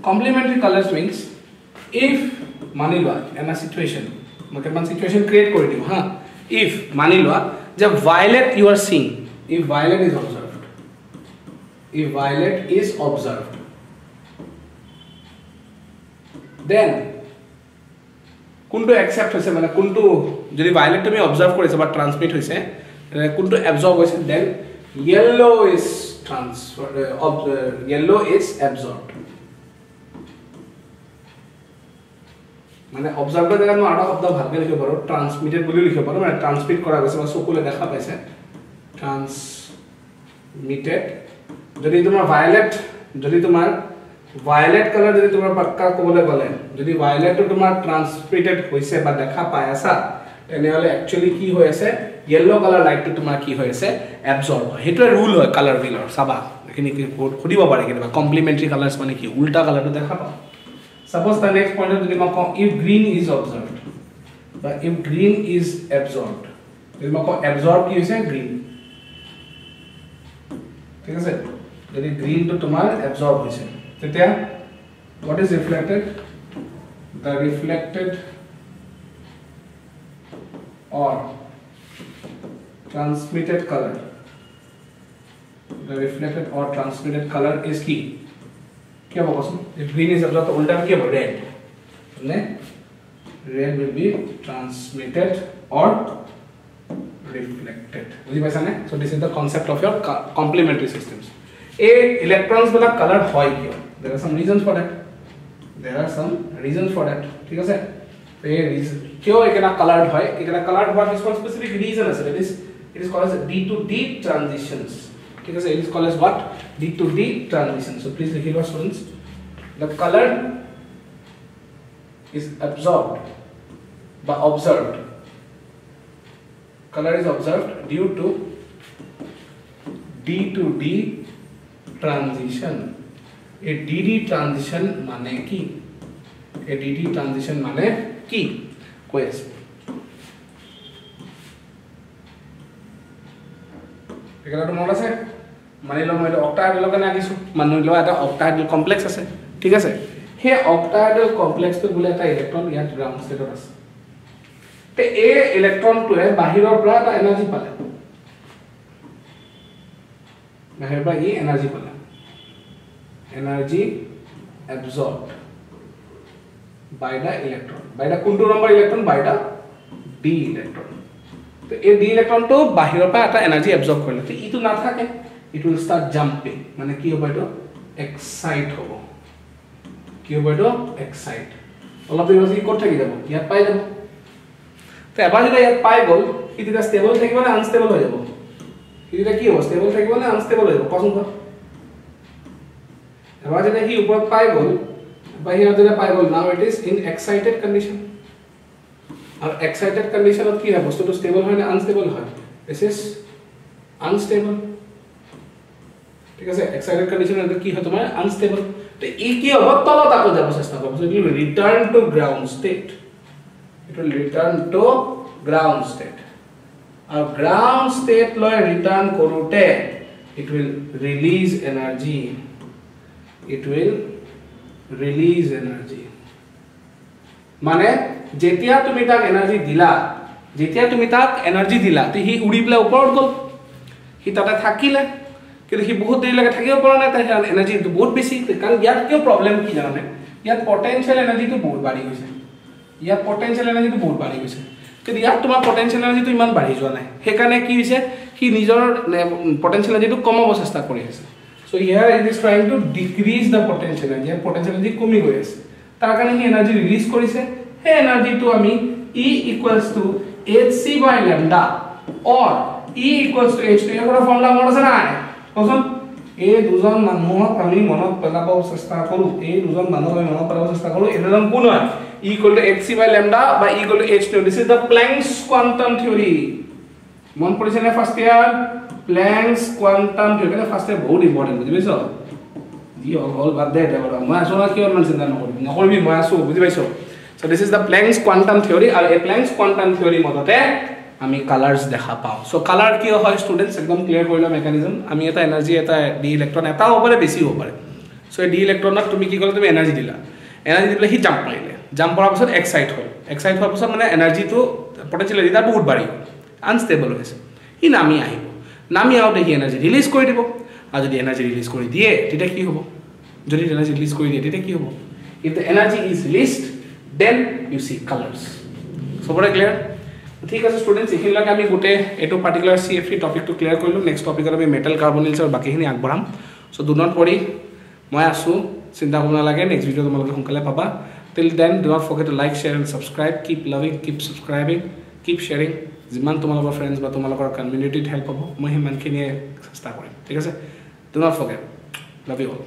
complementary colours means if মানি লোৱা এনা চিটুৱেশ্যন মই কেইটামান চিটুৱেশ্যন ক্ৰিয়েট কৰি দিওঁ হা। ইফ মানি লোৱা যে violet you are seeing if violet is observed if violet is observed. Then কোনটো একচেপ্ট হৈছে? মানে কোনটো যদি ভাইলেট তুমি অবজাৰ্ভ কৰিছা বা ট্ৰান্সমিট হৈছে কোনটো এবজৰ্ব হৈছে? Then yellow' is transfer yellow' is absorb মানে অবজাৰ্ভৰ জেগাত মই আৰু শব্দ ভালকৈ লিখিব পাৰোঁ। ট্ৰান্সমিটেড বুলি লিখিব পাৰোঁ। মানে ট্ৰান্সমিট কৰা গৈছে বা চকুলে দেখা পাইছে। ট্ৰান্সমিটেড যদি তোমাৰ ভায়লেট যদি তোমাৰ ভায়লেট কালাৰ যদি তোমাৰ পাক্কা ক'বলৈ গ'লে যদি ভায়লেটটো তোমাৰ ট্ৰান্সমিটেড হৈছে বা দেখা পাই আছা তেনেহ'লে একচুৱেলি কি হৈ আছে? য়েল্ল' কালাৰ লাইটটো তোমাৰ কি হৈ আছে? এবজৰ্ব হয়। সেইটোৱে ৰুল হয় কালাৰ বিলৰ চাবা এইখিনি সুধিব পাৰে কেতিয়াবা। কমপ্লিমেণ্টাৰী কালাৰ্ছ মানে কি? উল্টা কালাৰটো দেখা পাওঁ। চাপ'জ তাৰ নেক্সট পইণ্টত যদি মই কওঁ ইফ গ্ৰীণ ইজ অবজাৰ্ভ বা ইফ গ্ৰীণ ইজ এবজৰ্ব যদি মই কওঁ এবজৰ্ব কি হৈছে? গ্ৰীণ ঠিক আছে? যদি গ্ৰীণটো তোমাৰ এবজৰ্ব হৈছে তেতিয়া what is reflected the reflected or transmitted color the reflected or transmitted color is key क्या होगा उसमें if green is absorbed तो उल्टा में क्या होगा red ने red will be transmitted or reflected बुझी पाइसा ने so this is the concept of your complementary systems A electrons वाला color why? There are some reasons for that. There are some reasons for that. ठीक है sir? Why? Because reason क्यों एक colored होय? एक colored होने specific reason है It is it is called as D to D transitions. ठीक है It is called as what? D to D transitions. So please लिखिए लो students. The color is absorbed by observed. Color is observed due to D to D transition. A dd transition মানে কি a dd transition মানে কি কৈ আছে এখানে মনত আছে? মানি লওঁ মই এইটো অক্টাহাইড্ৰেলৰ কাৰণে আঁকিছোঁ মানি লওঁ এটা অক্টাহাইড্ৰেল কমপ্লেক্স আছে। ঠিক আছে? সেই অক্টাহাইড্ৰেল কমপ্লেক্সটোত বোলে এটা ইলেক্ট্ৰন ইয়াত গ্ৰাউণ্ড ষ্টেটত আছে। তে এই ইলেক্ট্ৰনটোৱে বাহিৰৰ পৰা এটা এনাৰ্জি পালে। বাহিৰৰ পৰা ই এনাৰ্জি পালে। Energy the electron. By the কোনটো number electron by the d electron তো এই d ইলেক্ট্ৰনটো বাহিৰৰ পৰা এটা এনাৰ্জি এবজৰ্ব কৰিলে। ইটো নাথাকে ইট উইল ষ্টাৰ্ট জাম্পিং মানে কি হ'ব এইটো? এক্সাইট হ'ব। কি হ'ব এইটো? এক্সাইট অলপ দেৰি ক'ত থাকি যাব? ইয়াত পাই যাব। তো এবাৰ যেতিয়া ইয়াত পাই গ'ল সি তেতিয়া ষ্টেবল থাকিব নে আনষ্টেবল হৈ যাব? কি হ'ব? ষ্টেবল থাকিব নে আনষ্টেবল হৈ যাব? কচোন কোৱা এবাৰ যেতিয়া সি ওপৰত পাই গ'ল বাহিৰত যেতিয়া পাই গ'ল now it is in excited condition আৰু এক্সাইটেড কণ্ডিশ্যনত কি হয় বস্তুটো ষ্টেবল হয় নে আনষ্টেবল হয় দিছ ইজ আনষ্টেবল ঠিক আছে এক্সাইটেড কণ্ডিশ্যনত কি হয় তোমাৰ আনষ্টেবল ই কি হ'ব তলত আকৌ যাব চেষ্টা কৰিব return to ground state it will return to ground state আৰু গ্ৰাউণ্ড ষ্টেট ৰিটাৰ্ণ কৰোঁতে it will release energy it will release energy মানে যেতিয়া তুমি তাক এনাৰ্জি দিলা যেতিয়া তুমি তাক এনাৰ্জি দিলা তে সি উৰি পেলাই ওপৰত গ'ল। সি তাতে থাকিলে। কিন্তু সি বহুত দেৰিলৈকে থাকিব পৰা নাই তাৰ এনাৰ্জিটো বহুত বেছি। কাৰণ ইয়াত কিয় প্ৰব্লেম কি জানানে? ইয়াত পটেঞ্চিয়েল এনাৰ্জিটো বহুত বাঢ়ি গৈছে। ইয়াত পটেঞ্চিয়েল এনাৰ্জিটো বহুত বাঢ়ি গৈছে। কিন্তু ইয়াত তোমাৰ পটেঞ্চিয়েল এনাৰ্জিটো ইমান বাঢ়ি যোৱা নাই। সেইকাৰণে কি হৈছে? সি নিজৰ পটেঞ্চিয়েল এনাৰ্জিটো কমাব চেষ্টা কৰি আছে। So year it is trying to decrease the potential energy year potential energy কমি গৈ আছে তাৰ কাৰণে সি এনাৰ্জি ৰিলিজ কৰিছে সেই এনাৰ্জিটো আমি E equals to H C by lambda or E equals to H two ইয়াৰ পৰা ফৰ্মুলা মনত আছে নাই কচোন এই দুজন মানুহক আমি মনত পেলাব চেষ্টা কৰোঁ। এই দুজন মানুহক আমি মনত পেলাব চেষ্টা কৰোঁ। এই দুজন কোন হয়? E equal to H C by lambda বা E equal to H two this is the Planck's quantum theory মন পৰিছে নে ফাৰ্ষ্ট ইয়াৰ প্লেংছ কোৱাণ্টাম থিয়ৰী ফাৰ্ষ্ট ইয়াৰ বহুত ইম্পৰ্টেণ্ট বুজি পাইছ? যি হ'ল হ'ল বাদ দে বাৰু। মই আছোঁ নহয় কিয় ইমান চিন্তা নকৰিবি? নকৰিবি মই আছোঁ বুজি পাইছ? So' this is the Planck's quantum theory আৰু এই প্লেংছ কোৱাণ্টাম থিয়ৰী মততে আমি কালাৰ্ছ দেখা পাওঁ। চ' কালাৰ কিয় হয় ষ্টুডেণ্টছ একদম ক্লিয়াৰ কৰি লোৱা মেকানিজম আমি এটা এনাৰ্জি এটা ডি ইলেক্ট্ৰন এটা পাৰে বেছি হ'ব পাৰে। চ' এই ডি ইলেক্ট্ৰনত তুমি কি ক'লা? তুমি এনাৰ্জি দিলা। এনাৰ্জি দি পেলাই সি জাম্প মাৰিলে। জাম্প কৰাৰ পাছত এক্সাইট হ'ল। এক্সাইট হোৱাৰ পাছত মানে এনাৰ্জিটো পটেঞ্চিয়েল তাৰ বহুত বাঢ়ি আনষ্টেবল হৈছে সি নামি আহিব। নামি আহোঁতে সি এনাৰ্জি ৰিলিজ কৰি দিব। আৰু যদি এনাৰ্জি ৰিলিজ কৰি দিয়ে তেতিয়া কি হ'ব? যদি এনাৰ্জি ৰিলিজ কৰি দিয়ে তেতিয়া কি হ'ব? If the energy is released then you see colours চবৰে ক্লিয়াৰ ঠিক আছে ষ্টুডেণ্টছ এইখিনিলৈকে আমি গোটেই এইটো পাৰ্টিকুলাৰ চি এফ টি টপিকটো ক্লিয়াৰ কৰিলোঁ। নেক্সট টপিকত আমি মেটেল কাৰ্বনিলছ আৰু বাকীখিনি আগবঢ়াম। চ' নট কৰি মই আছোঁ চিন্তা কৰিব নালাগে নেক্সট ভিডিঅ' তোমালোকে সোনকালে পাবা। Till then do not forget to like share and subscribe keep loving keep subscribing keep sharing যিমান তোমালোকৰ ফ্ৰেণ্ডছ বা তোমালোকৰ কমিউনিটিত হেল্প হ'ব মই সিমানখিনিয়ে চেষ্টা কৰিম। ঠিক আছে? Do not forget love you all